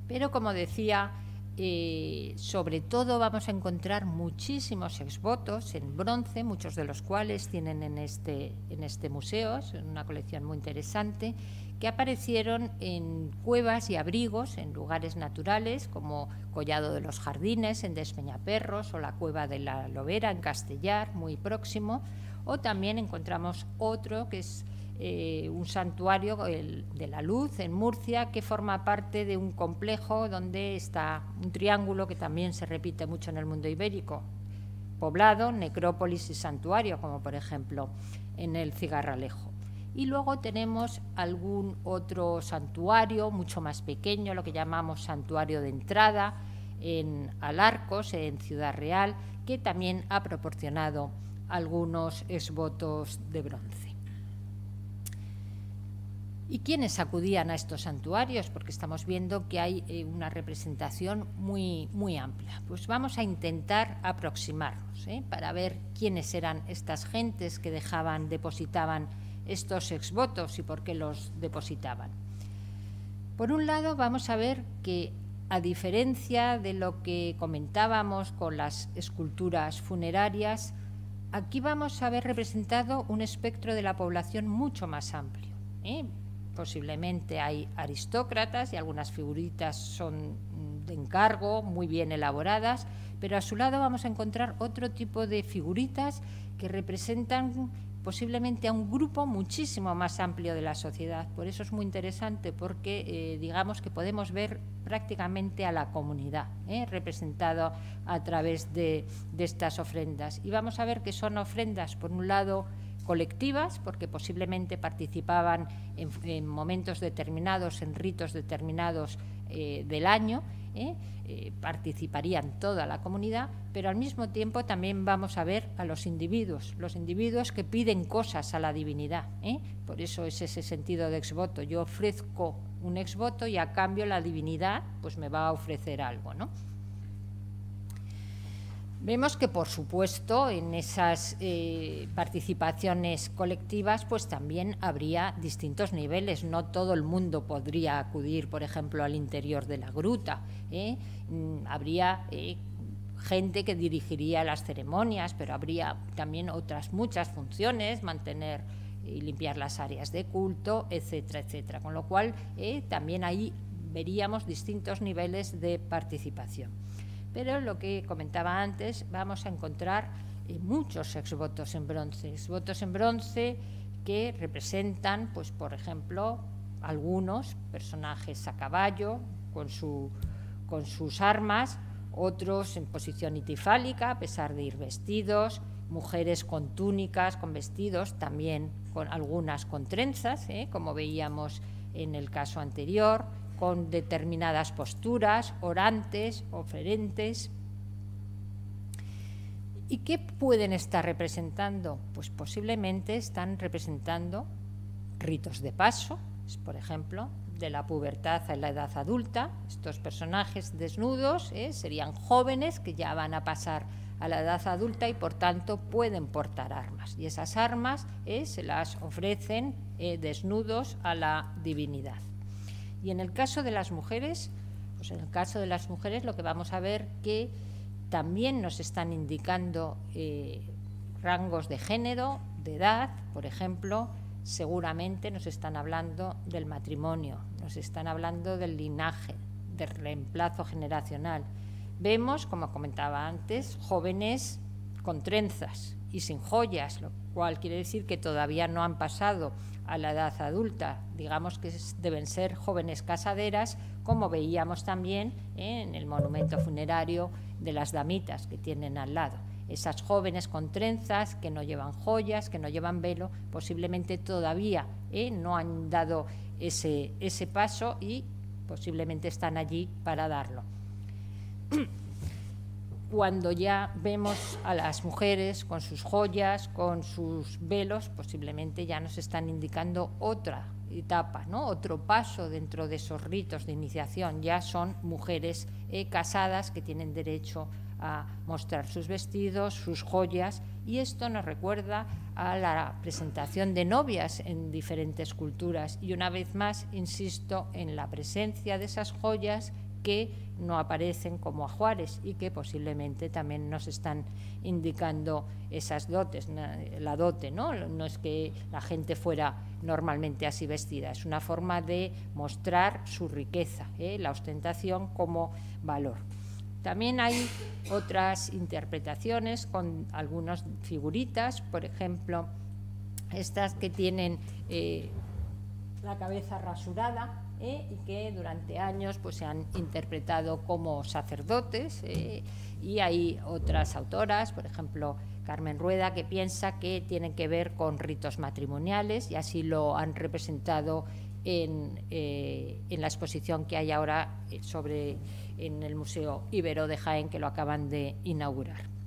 Pero, como decía, eh, sobre todo vamos a encontrar muchísimos exvotos en bronce, muchos de los cuales tienen en este, en este museo, es una colección muy interesante, que aparecieron en cuevas y abrigos en lugares naturales como Collado de los Jardines en Despeñaperros o la Cueva de la Lobera en Castellar, muy próximo, o también encontramos otro que es eh, un santuario de la luz en Murcia que forma parte de un complejo donde está un triángulo que también se repite mucho en el mundo ibérico, poblado, necrópolis y santuario, como por ejemplo en el Cigarralejo. Y luego tenemos algún otro santuario mucho más pequeño, lo que llamamos santuario de entrada, en Alarcos, en Ciudad Real, que también ha proporcionado algunos esvotos de bronce. ¿Y quiénes acudían a estos santuarios? Porque estamos viendo que hay eh, una representación muy, muy amplia. Pues vamos a intentar aproximarnos ¿eh? para ver quiénes eran estas gentes que dejaban, depositaban estos exvotos y por qué los depositaban. Por un lado, vamos a ver que, a diferencia de lo que comentábamos con las esculturas funerarias, aquí vamos a ver representado un espectro de la población mucho más amplio. ¿eh? Posiblemente hay aristócratas y algunas figuritas son de encargo, muy bien elaboradas, pero a su lado vamos a encontrar otro tipo de figuritas que representan posiblemente a un grupo muchísimo más amplio de la sociedad. Por eso es muy interesante porque eh, digamos que podemos ver prácticamente a la comunidad ¿eh? representado a través de, estas ofrendas. Y vamos a ver que son ofrendas, por un lado, colectivas, porque posiblemente participaban en, momentos determinados, en ritos determinados eh, del año, ¿eh? participarían toda la comunidad, pero al mismo tiempo también vamos a ver a los individuos, los individuos que piden cosas a la divinidad. Por eso es ese sentido de exvoto. Yo ofrezco un exvoto y a cambio la divinidad pues me va a ofrecer algo, ¿no? Vemos que, por supuesto, en esas eh, participaciones colectivas, pues también habría distintos niveles. No todo el mundo podría acudir, por ejemplo, al interior de la gruta. ¿eh? Mm, habría eh, gente que dirigiría las ceremonias, pero habría también otras muchas funciones, mantener y limpiar las áreas de culto, etcétera, etcétera. Con lo cual, también ahí veríamos distintos niveles de participación. Pero lo que comentaba antes, vamos a encontrar eh, muchos exvotos en bronce, exvotos en bronce que representan, pues por ejemplo, algunos personajes a caballo con, su, con sus armas, otros en posición itifálica, a pesar de ir vestidos, mujeres con túnicas, con vestidos, también con algunas con trenzas, ¿eh? como veíamos en el caso anterior, con determinadas posturas, orantes, oferentes. ¿Y qué pueden estar representando? Pues posiblemente están representando ritos de paso, por ejemplo, de la pubertad a la edad adulta. Estos personajes desnudos ¿eh? serían jóvenes que ya van a pasar a la edad adulta y por tanto pueden portar armas. Y esas armas ¿eh? se las ofrecen eh, desnudos a la divinidad. Y en el caso de las mujeres, pues en el caso de las mujeres lo que vamos a ver que también nos están indicando eh, rangos de género, de edad, por ejemplo, seguramente nos están hablando del matrimonio, nos están hablando del linaje, del reemplazo generacional. Vemos, como comentaba antes, jóvenes con trenzas y sin joyas, lo cual quiere decir que todavía no han pasado a la edad adulta. Digamos que deben ser jóvenes casaderas, como veíamos también en el monumento funerario de las damitas que tienen al lado. Esas jóvenes con trenzas, que no llevan joyas, que no llevan velo, posiblemente todavía ¿eh? no han dado ese paso y posiblemente están allí para darlo. Cuando ya vemos a las mujeres con sus joyas, con sus velos, posiblemente ya nos están indicando otra etapa, ¿no? otro paso dentro de esos ritos de iniciación. Ya son mujeres eh, casadas que tienen derecho a mostrar sus vestidos, sus joyas, y esto nos recuerda a la presentación de novias en diferentes culturas. Y una vez más, insisto en la presencia de esas joyas que no aparecen como ajuares y que posiblemente también nos están indicando esas dotes, la dote, ¿no? No es que la gente fuera normalmente así vestida, es una forma de mostrar su riqueza, ¿eh? la ostentación como valor. También hay otras interpretaciones con algunas figuritas, por ejemplo, estas que tienen eh, la cabeza rasurada, ¿eh? y que durante años pues, se han interpretado como sacerdotes. ¿eh? y hay otras autoras, por ejemplo, Carmen Rueda, que piensa que tienen que ver con ritos matrimoniales y así lo han representado en, eh, en la exposición que hay ahora sobre, en el Museo Ibero de Jaén, que lo acaban de inaugurar.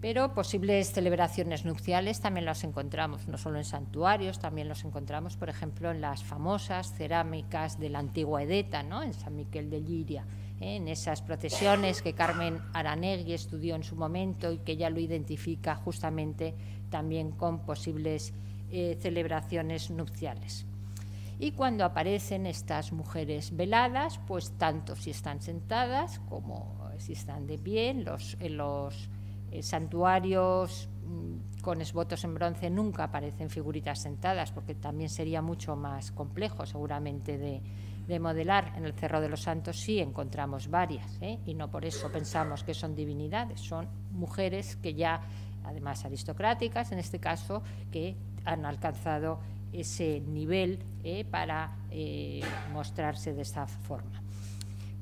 Pero posibles celebraciones nupciales también las encontramos, no solo en santuarios, también los encontramos, por ejemplo, en las famosas cerámicas de la antigua Edeta, ¿no? en San Miquel de Liria, ¿eh? en esas procesiones que Carmen Aranegui estudió en su momento y que ya lo identifica justamente también con posibles eh, celebraciones nupciales. Y cuando aparecen estas mujeres veladas, pues tanto si están sentadas como si están de pie, en los eh, santuarios mm, con esbotos en bronce nunca aparecen figuritas sentadas, porque también sería mucho más complejo seguramente de, modelar. En el Cerro de los Santos sí encontramos varias, ¿eh? y no por eso pensamos que son divinidades, son mujeres que ya, además aristocráticas en este caso, que han alcanzado ese nivel ¿eh? para mostrarse de esta forma.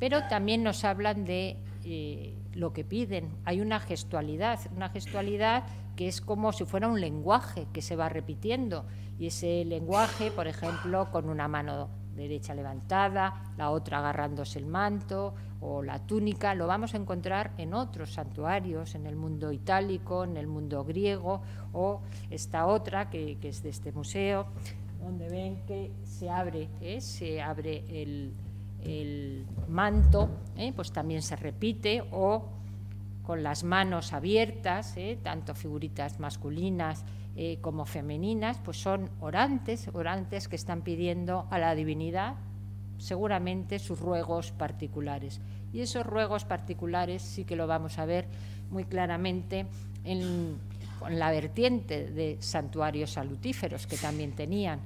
Pero también nos hablan de lo que piden. Hay una gestualidad, una gestualidad que es como si fuera un lenguaje que se va repitiendo. Y ese lenguaje, por ejemplo, con una mano derecha levantada, la otra agarrándose el manto o la túnica, lo vamos a encontrar en otros santuarios, en el mundo itálico, en el mundo griego o esta otra que, es de este museo, donde ven que se abre, ¿eh? se abre el, manto, ¿eh? pues también se repite o con las manos abiertas, ¿eh? tanto figuritas masculinas eh, como femeninas, pues son orantes, orantes que están pidiendo a la divinidad seguramente sus ruegos particulares. Y esos ruegos particulares sí que lo vamos a ver muy claramente en, la vertiente de santuarios salutíferos que también tenían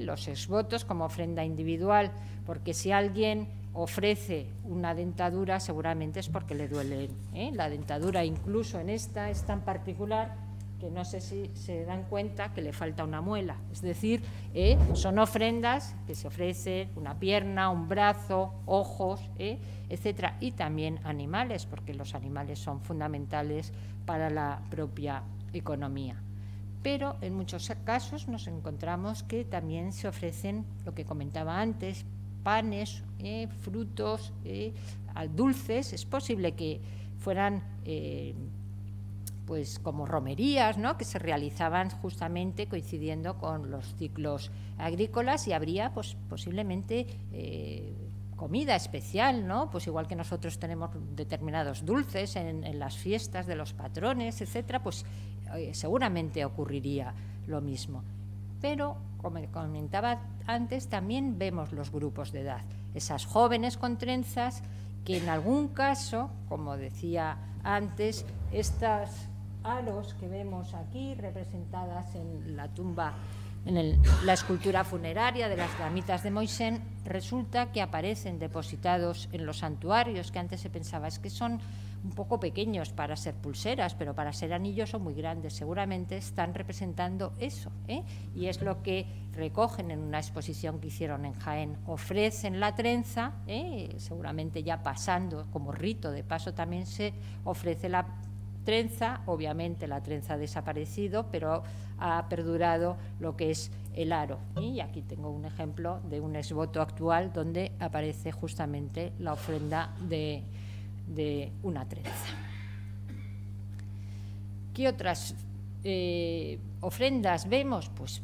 los exvotos como ofrenda individual, porque si alguien ofrece una dentadura seguramente es porque le duele ¿eh? la dentadura, incluso en esta es tan particular que no sé si se dan cuenta que le falta una muela. Es decir, ¿eh? son ofrendas que se ofrece una pierna, un brazo, ojos, ¿eh? etcétera, y también animales, porque los animales son fundamentales para la propia economía. Pero en muchos casos nos encontramos que también se ofrecen, lo que comentaba antes, panes, ¿eh? frutos, dulces. Es posible que fueran pues como romerías, ¿no? que se realizaban justamente coincidiendo con los ciclos agrícolas y habría pues posiblemente eh, comida especial, ¿no? Pues igual que nosotros tenemos determinados dulces en, las fiestas de los patrones, etcétera, pues eh, seguramente ocurriría lo mismo. Pero, como comentaba antes, también vemos los grupos de edad, esas jóvenes con trenzas que en algún caso, como decía antes, estas aros que vemos aquí representadas en la tumba, en la escultura funeraria de las damitas de Moisés, resulta que aparecen depositados en los santuarios, que antes se pensaba es que son un poco pequeños para ser pulseras, pero para ser anillos son muy grandes. Seguramente están representando eso. ¿eh? Y es lo que recogen en una exposición que hicieron en Jaén. Ofrecen la trenza, ¿eh? seguramente ya pasando como rito de paso también se ofrece la trenza, obviamente la trenza ha desaparecido, pero ha perdurado lo que es el aro. Y aquí tengo un ejemplo de un esboto actual donde aparece justamente la ofrenda de, una trenza. ¿Qué otras eh, ofrendas vemos? Pues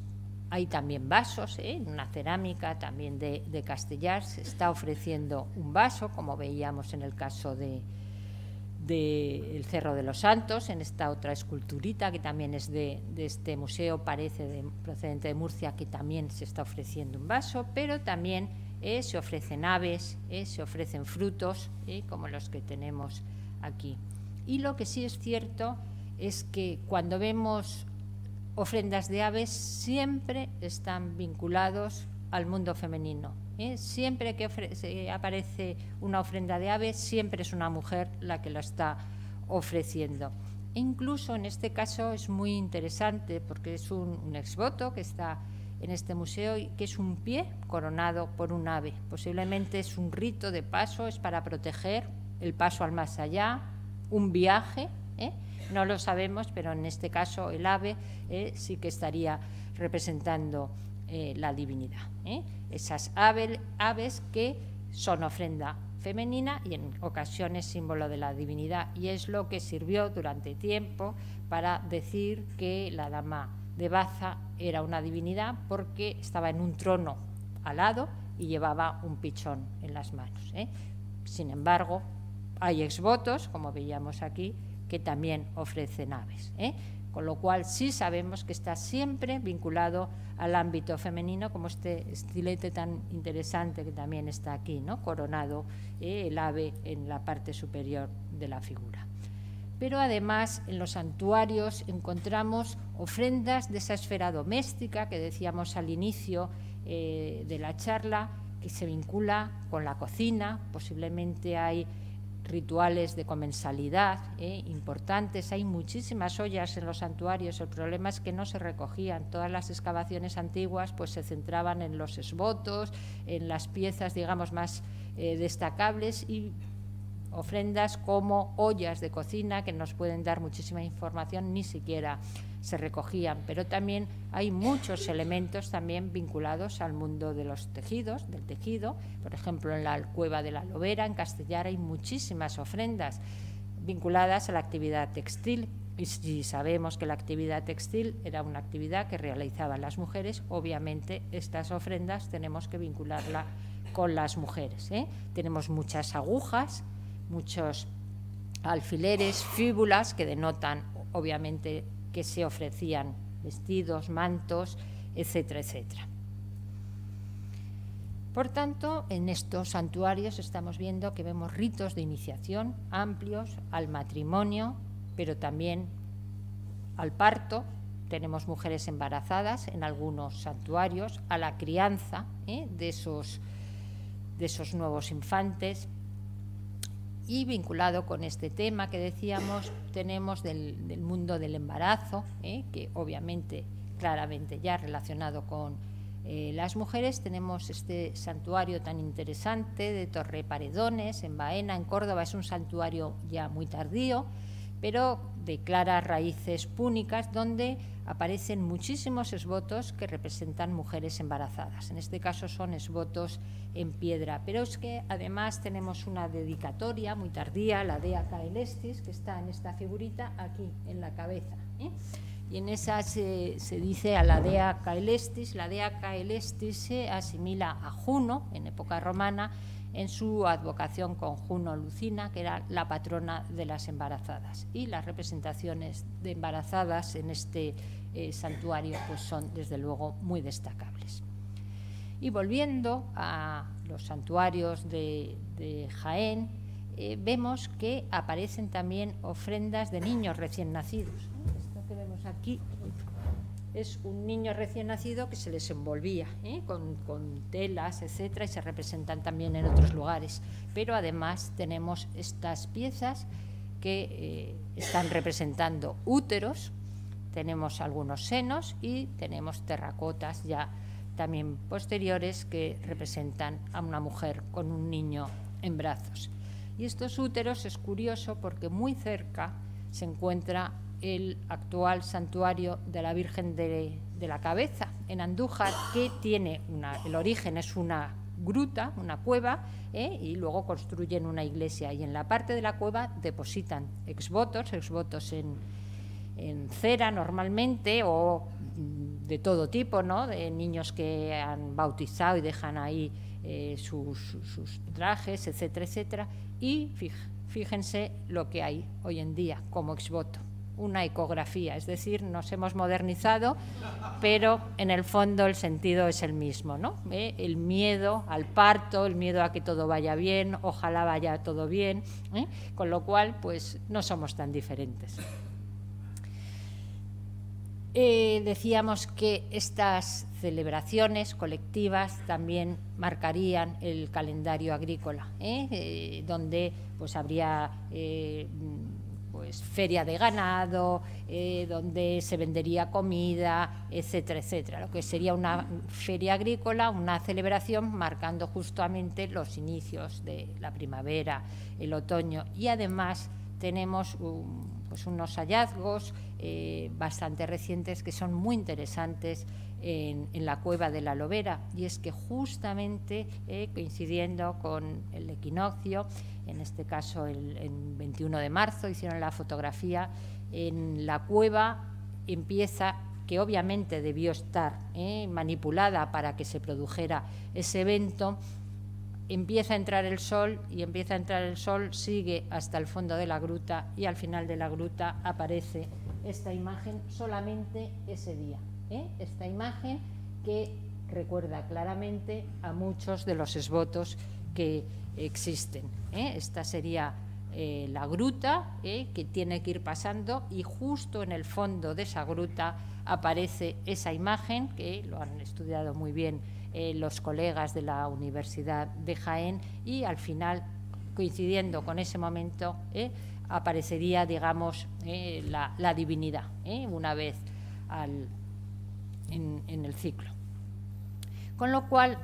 hay también vasos, ¿eh? una cerámica también de, de Castellar se está ofreciendo un vaso, como veíamos en el caso de, del Cerro de los Santos, en esta otra esculturita que también es de, este museo, parece de, procedente de Murcia, que también se está ofreciendo un vaso, pero también eh, se ofrecen aves, eh, se ofrecen frutos, eh, como los que tenemos aquí. Y lo que sí es cierto es que cuando vemos ofrendas de aves siempre están vinculados al mundo femenino. ¿eh? Siempre que aparece una ofrenda de aves, siempre es una mujer la que la está ofreciendo. incluso en este caso es muy interesante porque es un, un exvoto que está en este museo que es un pie coronado por un ave. Posiblemente es un rito de paso, es para proteger el paso al más allá, un viaje. ¿eh? No lo sabemos, pero en este caso el ave ¿eh? sí que estaría representando la divinidad esas aves que son ofrenda femenina y en ocasiones símbolo de la divinidad. Y es lo que sirvió durante tiempo para decir que la dama de Baza era una divinidad porque estaba en un trono alado y llevaba un pichón en las manos. ¿eh? Sin embargo, hay exvotos, como veíamos aquí, que también ofrecen aves. ¿eh? con lo cual sí sabemos que está siempre vinculado al ámbito femenino, como este estilete tan interesante que también está aquí, ¿no? coronado eh, el ave en la parte superior de la figura. Pero además en los santuarios encontramos ofrendas de esa esfera doméstica que decíamos al inicio eh, de la charla, que se vincula con la cocina, posiblemente hay rituales de comensalidad ¿eh? importantes. Hay muchísimas ollas en los santuarios. El problema es que no se recogían. Todas las excavaciones antiguas pues, se centraban en los esbotos, en las piezas, digamos, más eh, destacables y ofrendas como ollas de cocina que nos pueden dar muchísima información, ni siquiera se recogían, pero también hay muchos elementos también vinculados al mundo de los tejidos, del tejido. Por ejemplo, en la cueva de la Lobera, en Castellar, hay muchísimas ofrendas vinculadas a la actividad textil. Y si sabemos que la actividad textil era una actividad que realizaban las mujeres, obviamente estas ofrendas tenemos que vincularla con las mujeres. ¿eh? Tenemos muchas agujas, muchos alfileres, fíbulas que denotan obviamente que se ofrecían vestidos, mantos, etcétera, etcétera. Por tanto, en estos santuarios estamos viendo que vemos ritos de iniciación amplios al matrimonio, pero también al parto. Tenemos mujeres embarazadas en algunos santuarios, a la crianza ¿eh? de, esos, de esos nuevos infantes. Y vinculado con este tema que decíamos, tenemos del, mundo del embarazo, ¿eh? que obviamente, claramente ya relacionado con eh, las mujeres tenemos este santuario tan interesante de Torre Paredones, en Baena, en Córdoba. Es un santuario ya muy tardío, pero de claras raíces púnicas, donde aparecen muchísimos esvotos que representan mujeres embarazadas. En este caso son esvotos en piedra, pero es que además tenemos una dedicatoria muy tardía, la de Caelestis, que está en esta figurita aquí en la cabeza. ¿eh? y en esa se, dice a la dea Caelestis. La dea Caelestis se asimila a Juno en época romana en su advocación con Juno Lucina, que era la patrona de las embarazadas. Y las representaciones de embarazadas en este eh, santuario pues son desde luego muy destacables. Y volviendo a los santuarios de, Jaén, eh, vemos que aparecen también ofrendas de niños recién nacidos que vemos aquí es un niño recién nacido que se les envolvía ¿eh? con, telas, etcétera, y se representan también en otros lugares. Pero además tenemos estas piezas que eh, están representando úteros, tenemos algunos senos y tenemos terracotas ya también posteriores que representan a una mujer con un niño en brazos. Y estos úteros es curioso porque muy cerca se encuentra el actual santuario de la Virgen de, la Cabeza en Andújar, que tiene una, el origen es una gruta, una cueva, ¿eh? y luego construyen una iglesia. Y en la parte de la cueva depositan exvotos, exvotos en, cera normalmente o de todo tipo, ¿no? de niños que han bautizado y dejan ahí eh, sus, trajes, etcétera, etcétera. Y fíjense lo que hay hoy en día como exvoto una ecografía, es decir, nos hemos modernizado, pero en el fondo el sentido es el mismo, ¿no? ¿Eh? El miedo al parto, el miedo a que todo vaya bien, ojalá vaya todo bien, ¿eh? con lo cual, pues no somos tan diferentes. Eh, decíamos que estas celebraciones colectivas también marcarían el calendario agrícola, donde pues habría pues feria de ganado, eh, donde se vendería comida, etcétera, etcétera. Lo que sería una feria agrícola, una celebración marcando justamente los inicios de la primavera, el otoño y además tenemos pues unos hallazgos eh, bastante recientes que son muy interesantes en, la cueva de la Lobera y es que justamente eh, coincidiendo con el equinoccio en este caso el, 21 de marzo, hicieron la fotografía, en la cueva empieza que obviamente debió estar eh, manipulada para que se produjera ese evento, empieza a entrar el sol y empieza a entrar el sol, sigue hasta el fondo de la gruta y al final de la gruta aparece esta imagen solamente ese día. ¿eh? Esta imagen que recuerda claramente a muchos de los esvotos que existen. ¿eh? Esta sería eh, la gruta ¿eh? que tiene que ir pasando y justo en el fondo de esa gruta aparece esa imagen que lo han estudiado muy bien los colegas de la Universidad de Jaén y al final, coincidiendo con ese momento, aparecería, digamos, la, divinidad una vez en el ciclo. Con lo cual,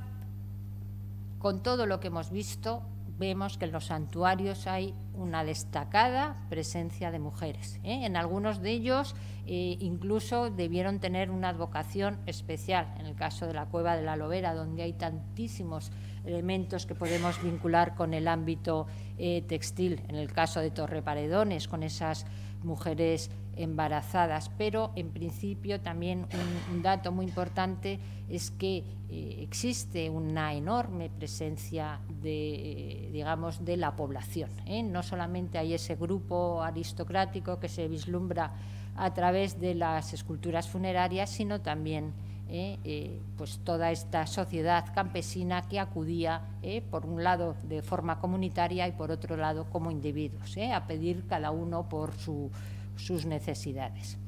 con todo lo que hemos visto, vemos que en los santuarios hay una destacada presencia de mujeres. ¿eh? En algunos de ellos eh, incluso debieron tener una advocación especial. En el caso de la cueva de la Lobera, donde hay tantísimos elementos que podemos vincular con el ámbito eh, textil. En el caso de Torre Paredones, con esas mujeres embarazadas. Pero en principio también un, dato muy importante es que eh, existe una enorme presencia de, digamos, de la población. ¿eh? No solamente hay ese grupo aristocrático que se vislumbra a través de las esculturas funerarias, sino también ¿eh? pues toda esta sociedad campesina que acudía, por un lado de forma comunitaria y por otro lado como individuos, a pedir cada uno por su, sus necesidades.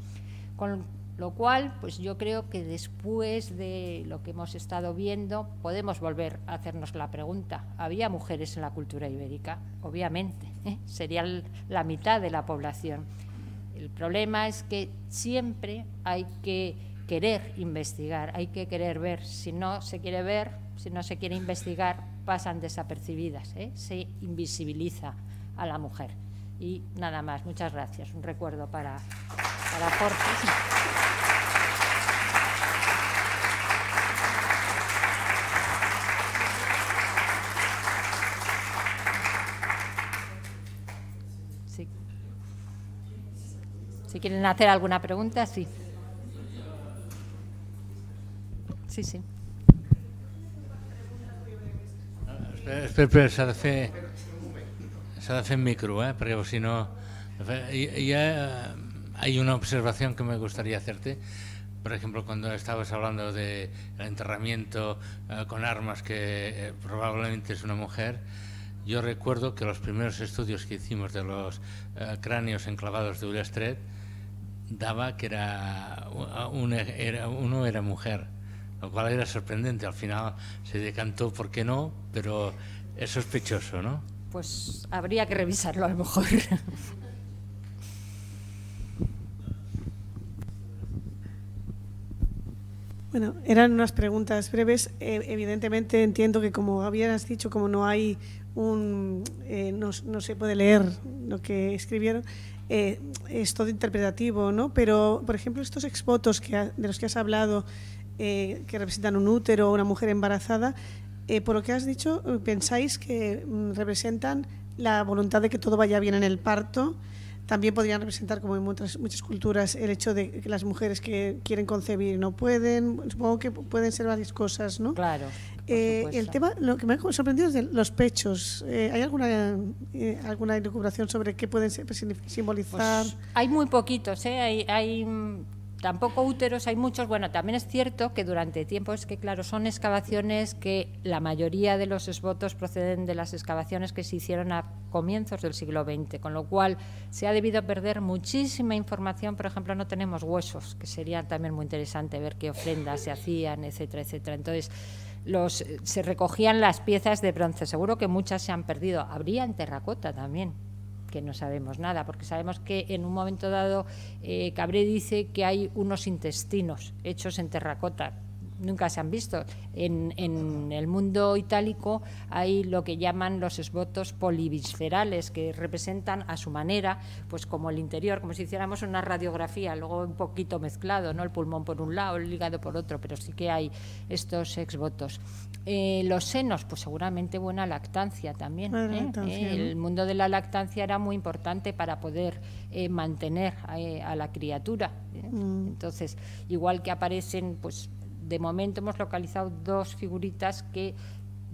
Con lo cual, pues yo creo que después de lo que hemos estado viendo, podemos volver a hacernos la pregunta. ¿Había mujeres en la cultura ibérica? Obviamente, ¿eh? sería la mitad de la población. El problema es que siempre hay que querer investigar, hay que querer ver. Si no se quiere ver, si no se quiere investigar, pasan desapercibidas, ¿eh? se invisibiliza a la mujer. Y nada más, muchas gracias. Un recuerdo para, para Fortes. Si quieren hacer alguna pregunta, sí. Sí, sí. Espera, espera, fer s'ha de fer en micro, eh? perquè si no... Ya hay una observación que me gustaría hacerte. Por ejemplo, cuando estabas hablando del de enterramiento eh, con armas, que eh, probablemente es una mujer, yo recuerdo que los primeros estudios que hicimos de los eh, cráneos enclavados de Ullastret daba que era, era, uno era mujer, lo cual era sorprendente. Al final se decantó, ¿por qué no? Pero es sospechoso, ¿no? Pues habría que revisarlo a lo mejor. Bueno, eran unas preguntas breves. Eh, evidentemente entiendo que como habías dicho, como no hay un, eh, no, se puede leer lo que escribieron, eh, es todo interpretativo, ¿no? Pero, por ejemplo, estos exvotos que de los que has hablado, que representan un útero o una mujer embarazada, por lo que has dicho, pensáis que mm, representan la voluntad de que todo vaya bien en el parto también podrían representar, como en muchas, muchas culturas, el hecho de que las mujeres que quieren concebir no pueden. Supongo que pueden ser varias cosas, ¿no? Claro. Eh, el tema, lo que me ha sorprendido es de los pechos. Eh, ¿Hay alguna eh, alguna elucubración sobre qué pueden simbolizar? Pues hay muy poquitos, ¿eh? Hay, hay tampoco úteros hay muchos. Bueno, también es cierto que durante tiempo es que, claro, son excavaciones que la mayoría de los esvotos proceden de las excavaciones que se hicieron a comienzos del siglo XX, con lo cual se ha debido perder muchísima información. Por ejemplo, no tenemos huesos, que sería también muy interesante ver qué ofrendas se hacían, etcétera, etcétera. Entonces, los, se recogían las piezas de bronce. Seguro que muchas se han perdido. Habría en terracota también que no sabemos nada, porque sabemos que en un momento dado eh, Cabré dice que hay unos intestinos hechos en terracota, nunca se han visto. En, el mundo itálico hay lo que llaman los esbotos poliviscerales, que representan a su manera, pues como el interior, como si hiciéramos una radiografía, luego un poquito mezclado, ¿no? el pulmón por un lado, el hígado por otro, pero sí que hay estos exvotos. Eh, los senos, pues seguramente buena lactancia también. ¿eh? Eh, el mundo de la lactancia era muy importante para poder mantener a, la criatura. Mm. Entonces, igual que aparecen pues de momento hemos localizado dos figuritas que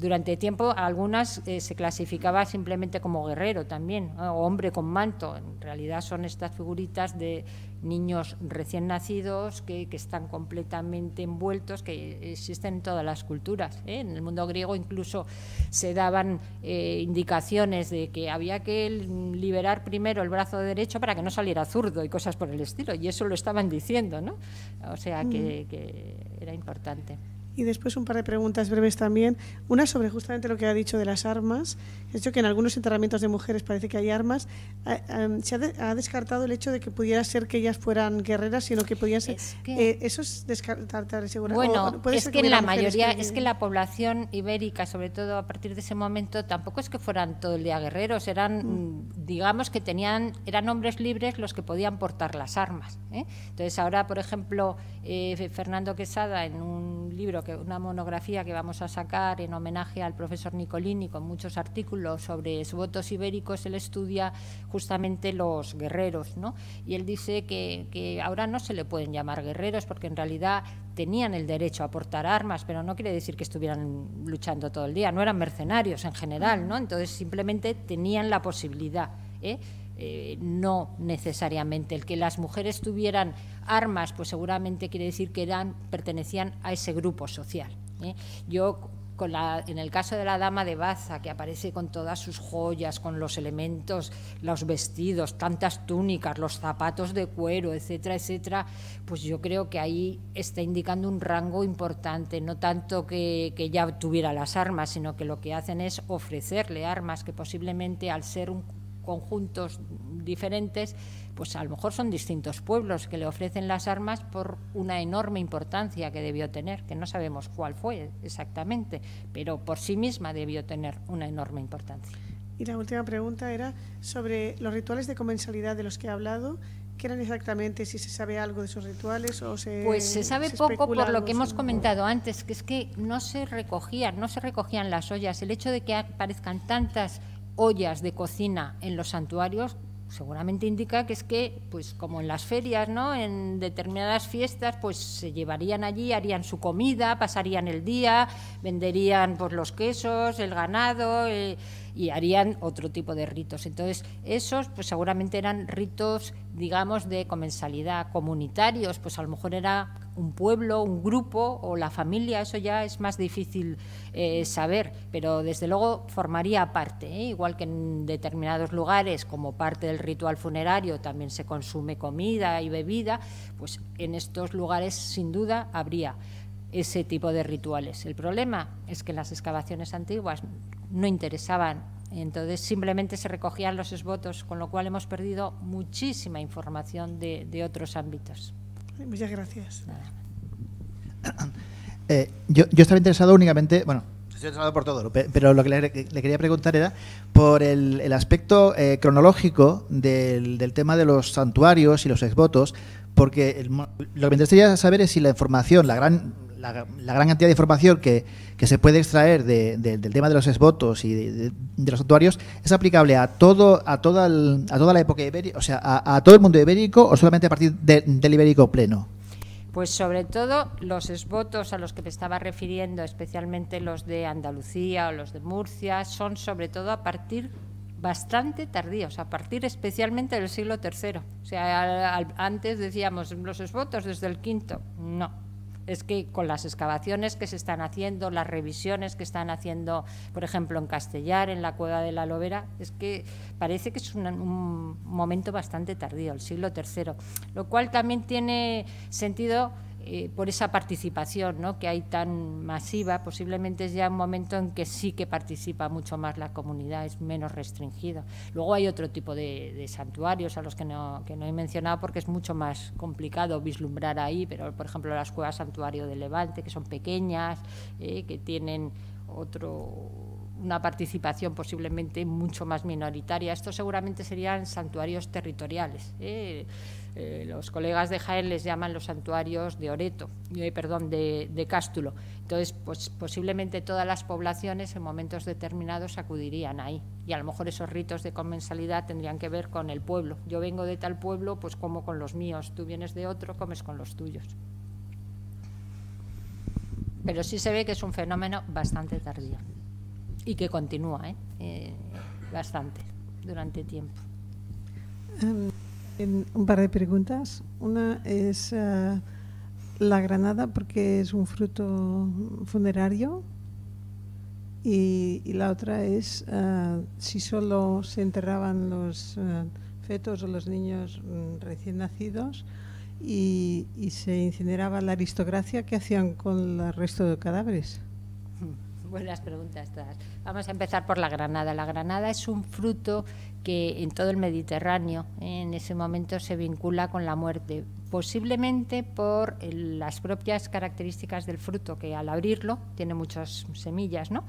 durante tiempo algunas eh, se clasificaba simplemente como guerrero también, o hombre con manto. En realidad son estas figuritas de niños recién nacidos que, están completamente envueltos, que existen en todas las culturas. ¿eh? En el mundo griego incluso se daban eh, indicaciones de que había que liberar primero el brazo derecho para que no saliera zurdo y cosas por el estilo, y eso lo estaban diciendo, ¿no? O sea que, mm. que era importante. Y después un par de preguntas breves también. Una sobre justamente lo que ha dicho de las armas. Es hecho que en algunos enterramientos de mujeres parece que hay armas. Se ha, descartado el hecho de que pudiera ser que ellas fueran guerreras, sino que podían ser... Eh, eso es descartar, seguramente. Bueno, es que, en la mayoría, es que la población ibérica, sobre todo a partir de ese momento, tampoco es que fueran todo el día guerreros, eran, mm. digamos que tenían, eran hombres libres los que podían portar las armas. ¿eh? Entonces ahora, por ejemplo, eh, Fernando Quesada, en un libro, que una monografía que vamos a sacar en homenaje al profesor Nicolini, con muchos artículos sobre votos ibéricos, él estudia justamente los guerreros, ¿no? Y él dice que, que ahora no se le pueden llamar guerreros porque en realidad tenían el derecho a portar armas, pero no quiere decir que estuvieran luchando todo el día, no eran mercenarios en general, ¿no? Entonces simplemente tenían la posibilidad. ¿eh? Eh, no necesariamente. El que las mujeres tuvieran armas, pues seguramente quiere decir que eran, pertenecían a ese grupo social. ¿eh? Yo en el caso de la dama de Baza, que aparece con todas sus joyas, con los elementos, los vestidos, tantas túnicas, los zapatos de cuero, etcétera, etcétera, pues yo creo que ahí está indicando un rango importante, no tanto que, que ya tuviera las armas, sino que lo que hacen es ofrecerle armas que posiblemente al ser un conjuntos diferentes, pues a lo mejor son distintos pueblos que le ofrecen las armas por una enorme importancia que debió tener, que no sabemos cuál fue exactamente, pero por sí misma debió tener una enorme importancia. Y la última pregunta era sobre los rituales de comensalidad de los que he hablado. ¿Qué eran exactamente? Si se sabe algo de esos rituales o se Pues se sabe poco por lo que hemos comentado antes, que es que no se recogían, no se recogían las ollas. El hecho de que aparezcan tantas ollas de cocina en los santuarios seguramente indica que es que, pues como en las ferias, ¿no? En determinadas fiestas, pues se llevarían allí, harían su comida, pasarían el día, venderían pues los quesos, el ganado eh, y harían otro tipo de ritos. Entonces, esos pues seguramente eran ritos, digamos, de comensalidad, comunitarios, pues a lo mejor era un pueblo, un grupo o la familia, eso ya es más difícil eh, saber, pero desde luego formaría parte, ¿eh? igual que en determinados lugares, como parte del ritual funerario, también se consume comida y bebida, pues en estos lugares sin duda habría ese tipo de rituales. El problema es que las excavaciones antiguas no interesaban entonces simplemente se recogían los esvotos, con lo cual hemos perdido muchísima información de otros ámbitos. Muchas gracias. Eh, yo, estaba interesado únicamente, bueno, estoy interesado por todo, pero lo que le, quería preguntar era por el, aspecto eh, cronológico del, tema de los santuarios y los exvotos, porque lo que me interesaría saber es si la información, la gran, la, gran cantidad de información que, se puede extraer del tema de los exvotos y de, los santuarios es aplicable a todo a toda a toda la época ibérica, o sea, a, todo el mundo ibérico o solamente a partir del ibérico pleno. Pues sobre todo los exvotos a los que me estaba refiriendo, especialmente los de Andalucía o los de Murcia, son sobre todo a partir bastante tardíos, a partir especialmente del siglo III. O sea, antes decíamos los exvotos desde el quinto. No, es que con las excavaciones que se están haciendo, las revisiones que están haciendo, por ejemplo, en Castellar, en la cueva de la Lobera, es que parece que es un, momento bastante tardío, el siglo III, lo cual también tiene sentido eh, por esa participación ¿no? que hay tan masiva, posiblemente es ya un momento en que sí que participa mucho más la comunidad, es menos restringido. Luego hay otro tipo de, santuarios a los que no, he mencionado porque es mucho más complicado vislumbrar ahí, pero por ejemplo las cuevas santuario de Levante, que son pequeñas, eh, que tienen otro una participación posiblemente mucho más minoritaria. Estos seguramente serían santuarios territoriales. ¿eh? Eh, los colegas de Jaén les llaman los santuarios de Oreto, eh, perdón, de, de, Cástulo. Entonces, pues posiblemente todas las poblaciones en momentos determinados acudirían ahí. Y a lo mejor esos ritos de comensalidad tendrían que ver con el pueblo. Yo vengo de tal pueblo, pues como con los míos. Tú vienes de otro, comes con los tuyos. Pero sí se ve que es un fenómeno bastante tardío y que continúa ¿eh? Eh, bastante durante tiempo. Un par de preguntas. Una es eh, la granada porque es un fruto funerario y, la otra es si solo se enterraban los fetos o los niños mm, recién nacidos y, se incineraba la aristocracia, ¿qué hacían con el resto de cadáveres? Buenas preguntas todas. Vamos a empezar por la granada. La granada es un fruto que en todo el Mediterráneo en ese momento se vincula con la muerte, posiblemente por las propias características del fruto, que al abrirlo tiene muchas semillas, ¿no?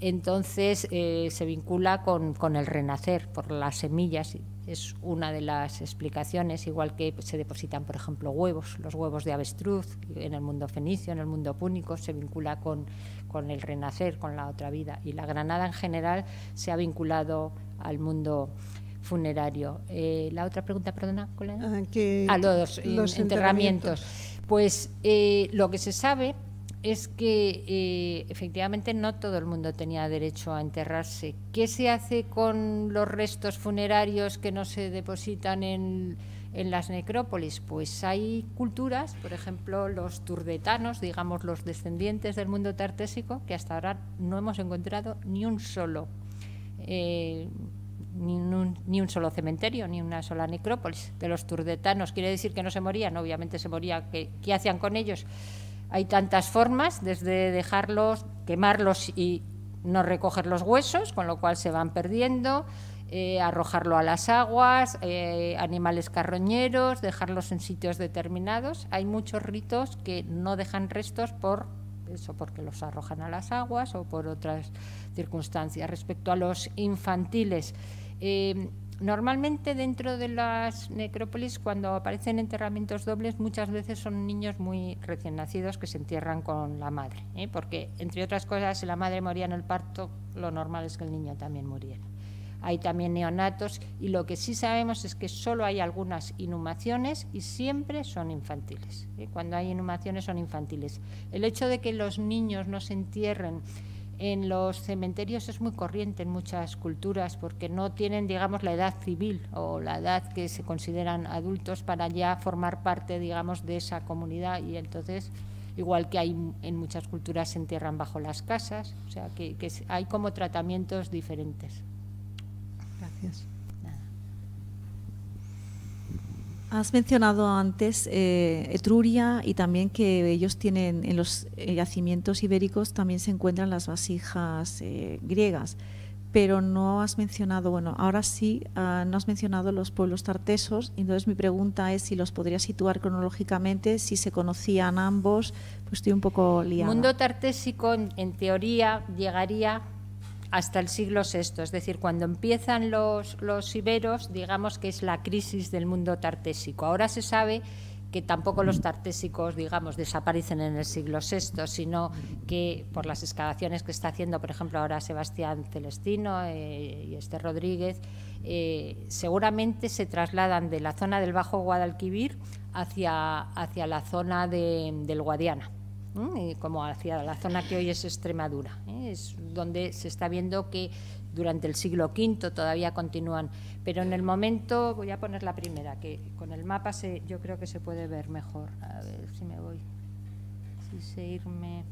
Entonces eh, se vincula con, con, el renacer por las semillas, es una de las explicaciones, igual que se depositan, por ejemplo, huevos, los huevos de avestruz en el mundo fenicio, en el mundo púnico, se vincula con, con el renacer, con la otra vida. Y la granada en general se ha vinculado al mundo funerario. Eh, la otra pregunta, perdona, ¿cuál era? Ah, a los, enterramientos. Pues eh, lo que se sabe es que eh, efectivamente no todo el mundo tenía derecho a enterrarse. ¿Qué se hace con los restos funerarios que no se depositan en, en las necrópolis? Pues hay culturas, por ejemplo, los turdetanos, digamos los descendientes del mundo tartésico, que hasta ahora no hemos encontrado ni un solo eh, ni un, solo cementerio, ni una sola necrópolis de los turdetanos. ¿Quiere decir que no se morían? Obviamente se moría. ¿Qué, ¿Qué, hacían con ellos? Hay tantas formas, desde dejarlos, quemarlos y no recoger los huesos, con lo cual se van perdiendo, eh, arrojarlo a las aguas, eh, animales carroñeros, dejarlos en sitios determinados. Hay muchos ritos que no dejan restos por eso, porque los arrojan a las aguas o por otras circunstancias. Respecto a los infantiles, eh, normalmente dentro de las necrópolis, cuando aparecen enterramientos dobles, muchas veces son niños muy recién nacidos que se entierran con la madre, ¿eh? porque entre otras cosas, si la madre moría en el parto, lo normal es que el niño también muriera. Hay también neonatos y lo que sí sabemos es que solo hay algunas inhumaciones y siempre son infantiles. ¿eh? Cuando hay inhumaciones son infantiles. El hecho de que los niños no se entierren en los cementerios es muy corriente en muchas culturas porque no tienen, digamos, la edad civil o la edad que se consideran adultos para ya formar parte, digamos, de esa comunidad y entonces, igual que hay en muchas culturas, se entierran bajo las casas, o sea, que, que hay como tratamientos diferentes. Gracias. Has mencionado antes eh, Etruria y también que ellos tienen en los eh, yacimientos ibéricos también se encuentran las vasijas eh, griegas, pero no has mencionado, bueno, ahora sí, ah, no has mencionado los pueblos tartesos, entonces mi pregunta es si los podrías situar cronológicamente, si se conocían ambos, pues estoy un poco liada. El mundo tartésico, en teoría, llegaría hasta el siglo VI, es decir, cuando empiezan los, los iberos, digamos que es la crisis del mundo tartésico. Ahora se sabe que tampoco los tartésicos, digamos, desaparecen en el siglo VI, sino que por las excavaciones que está haciendo, por ejemplo, ahora Sebastián Celestino eh, y Esther Rodríguez, eh, seguramente se trasladan de la zona del Bajo Guadalquivir hacia, hacia la zona del Guadiana como hacia la zona que hoy es Extremadura. ¿eh? Es donde se está viendo que durante el siglo V todavía continúan. Pero en el momento, voy a poner la primera, que con el mapa se, yo creo que se puede ver mejor. A ver si me voy. Si seguirme,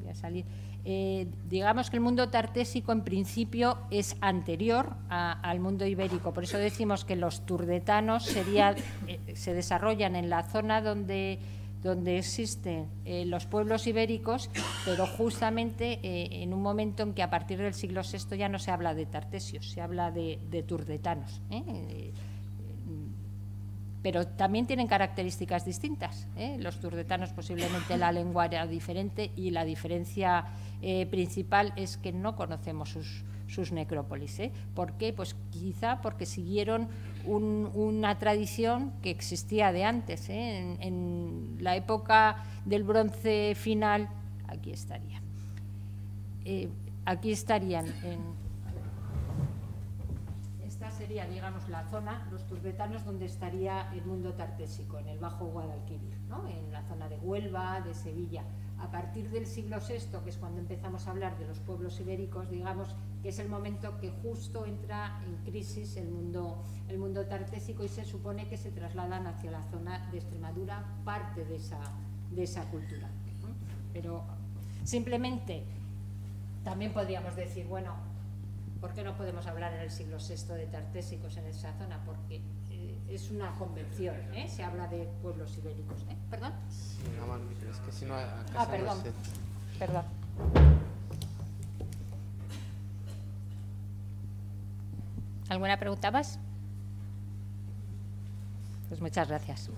voy a salir. Eh, digamos que el mundo tartésico en principio es anterior al mundo ibérico, por eso decimos que los turdetanos sería, eh, se desarrollan en la zona donde donde existen eh, los pueblos ibéricos, pero justamente eh, en un momento en que a partir del siglo VI ya no se habla de tartesios, se habla de, turdetanos. ¿eh? pero también tienen características distintas. Los turdetanos posiblemente la lengua era diferente y la diferencia principal es que no conocemos sus necrópolis. ¿Por qué? Pues quizá porque siguieron una tradición que existía de antes. ¿eh? En, la época del bronce final, aquí estaría. Eh, aquí estarían. esta sería, digamos, la zona, los turbetanos, donde estaría el mundo tartésico, en el Bajo Guadalquivir, ¿no? en la zona de Huelva, de Sevilla a partir del siglo VI, que es cuando empezamos a hablar de los pueblos ibéricos, digamos que es el momento que justo entra en crisis el mundo, el mundo tartésico y se supone que se trasladan hacia la zona de Extremadura parte de esa, de esa cultura. Pero simplemente también podríamos decir, bueno, ¿Por qué no podemos hablar en el siglo VI de tartésicos en esa zona? Porque es una convención, ¿eh? se habla de pueblos ibéricos. ¿eh? ¿Perdón? Sí, no, es que si no, Ah, perdón. hace- Perdón. ¿Alguna pregunta más? Pues muchas gracias.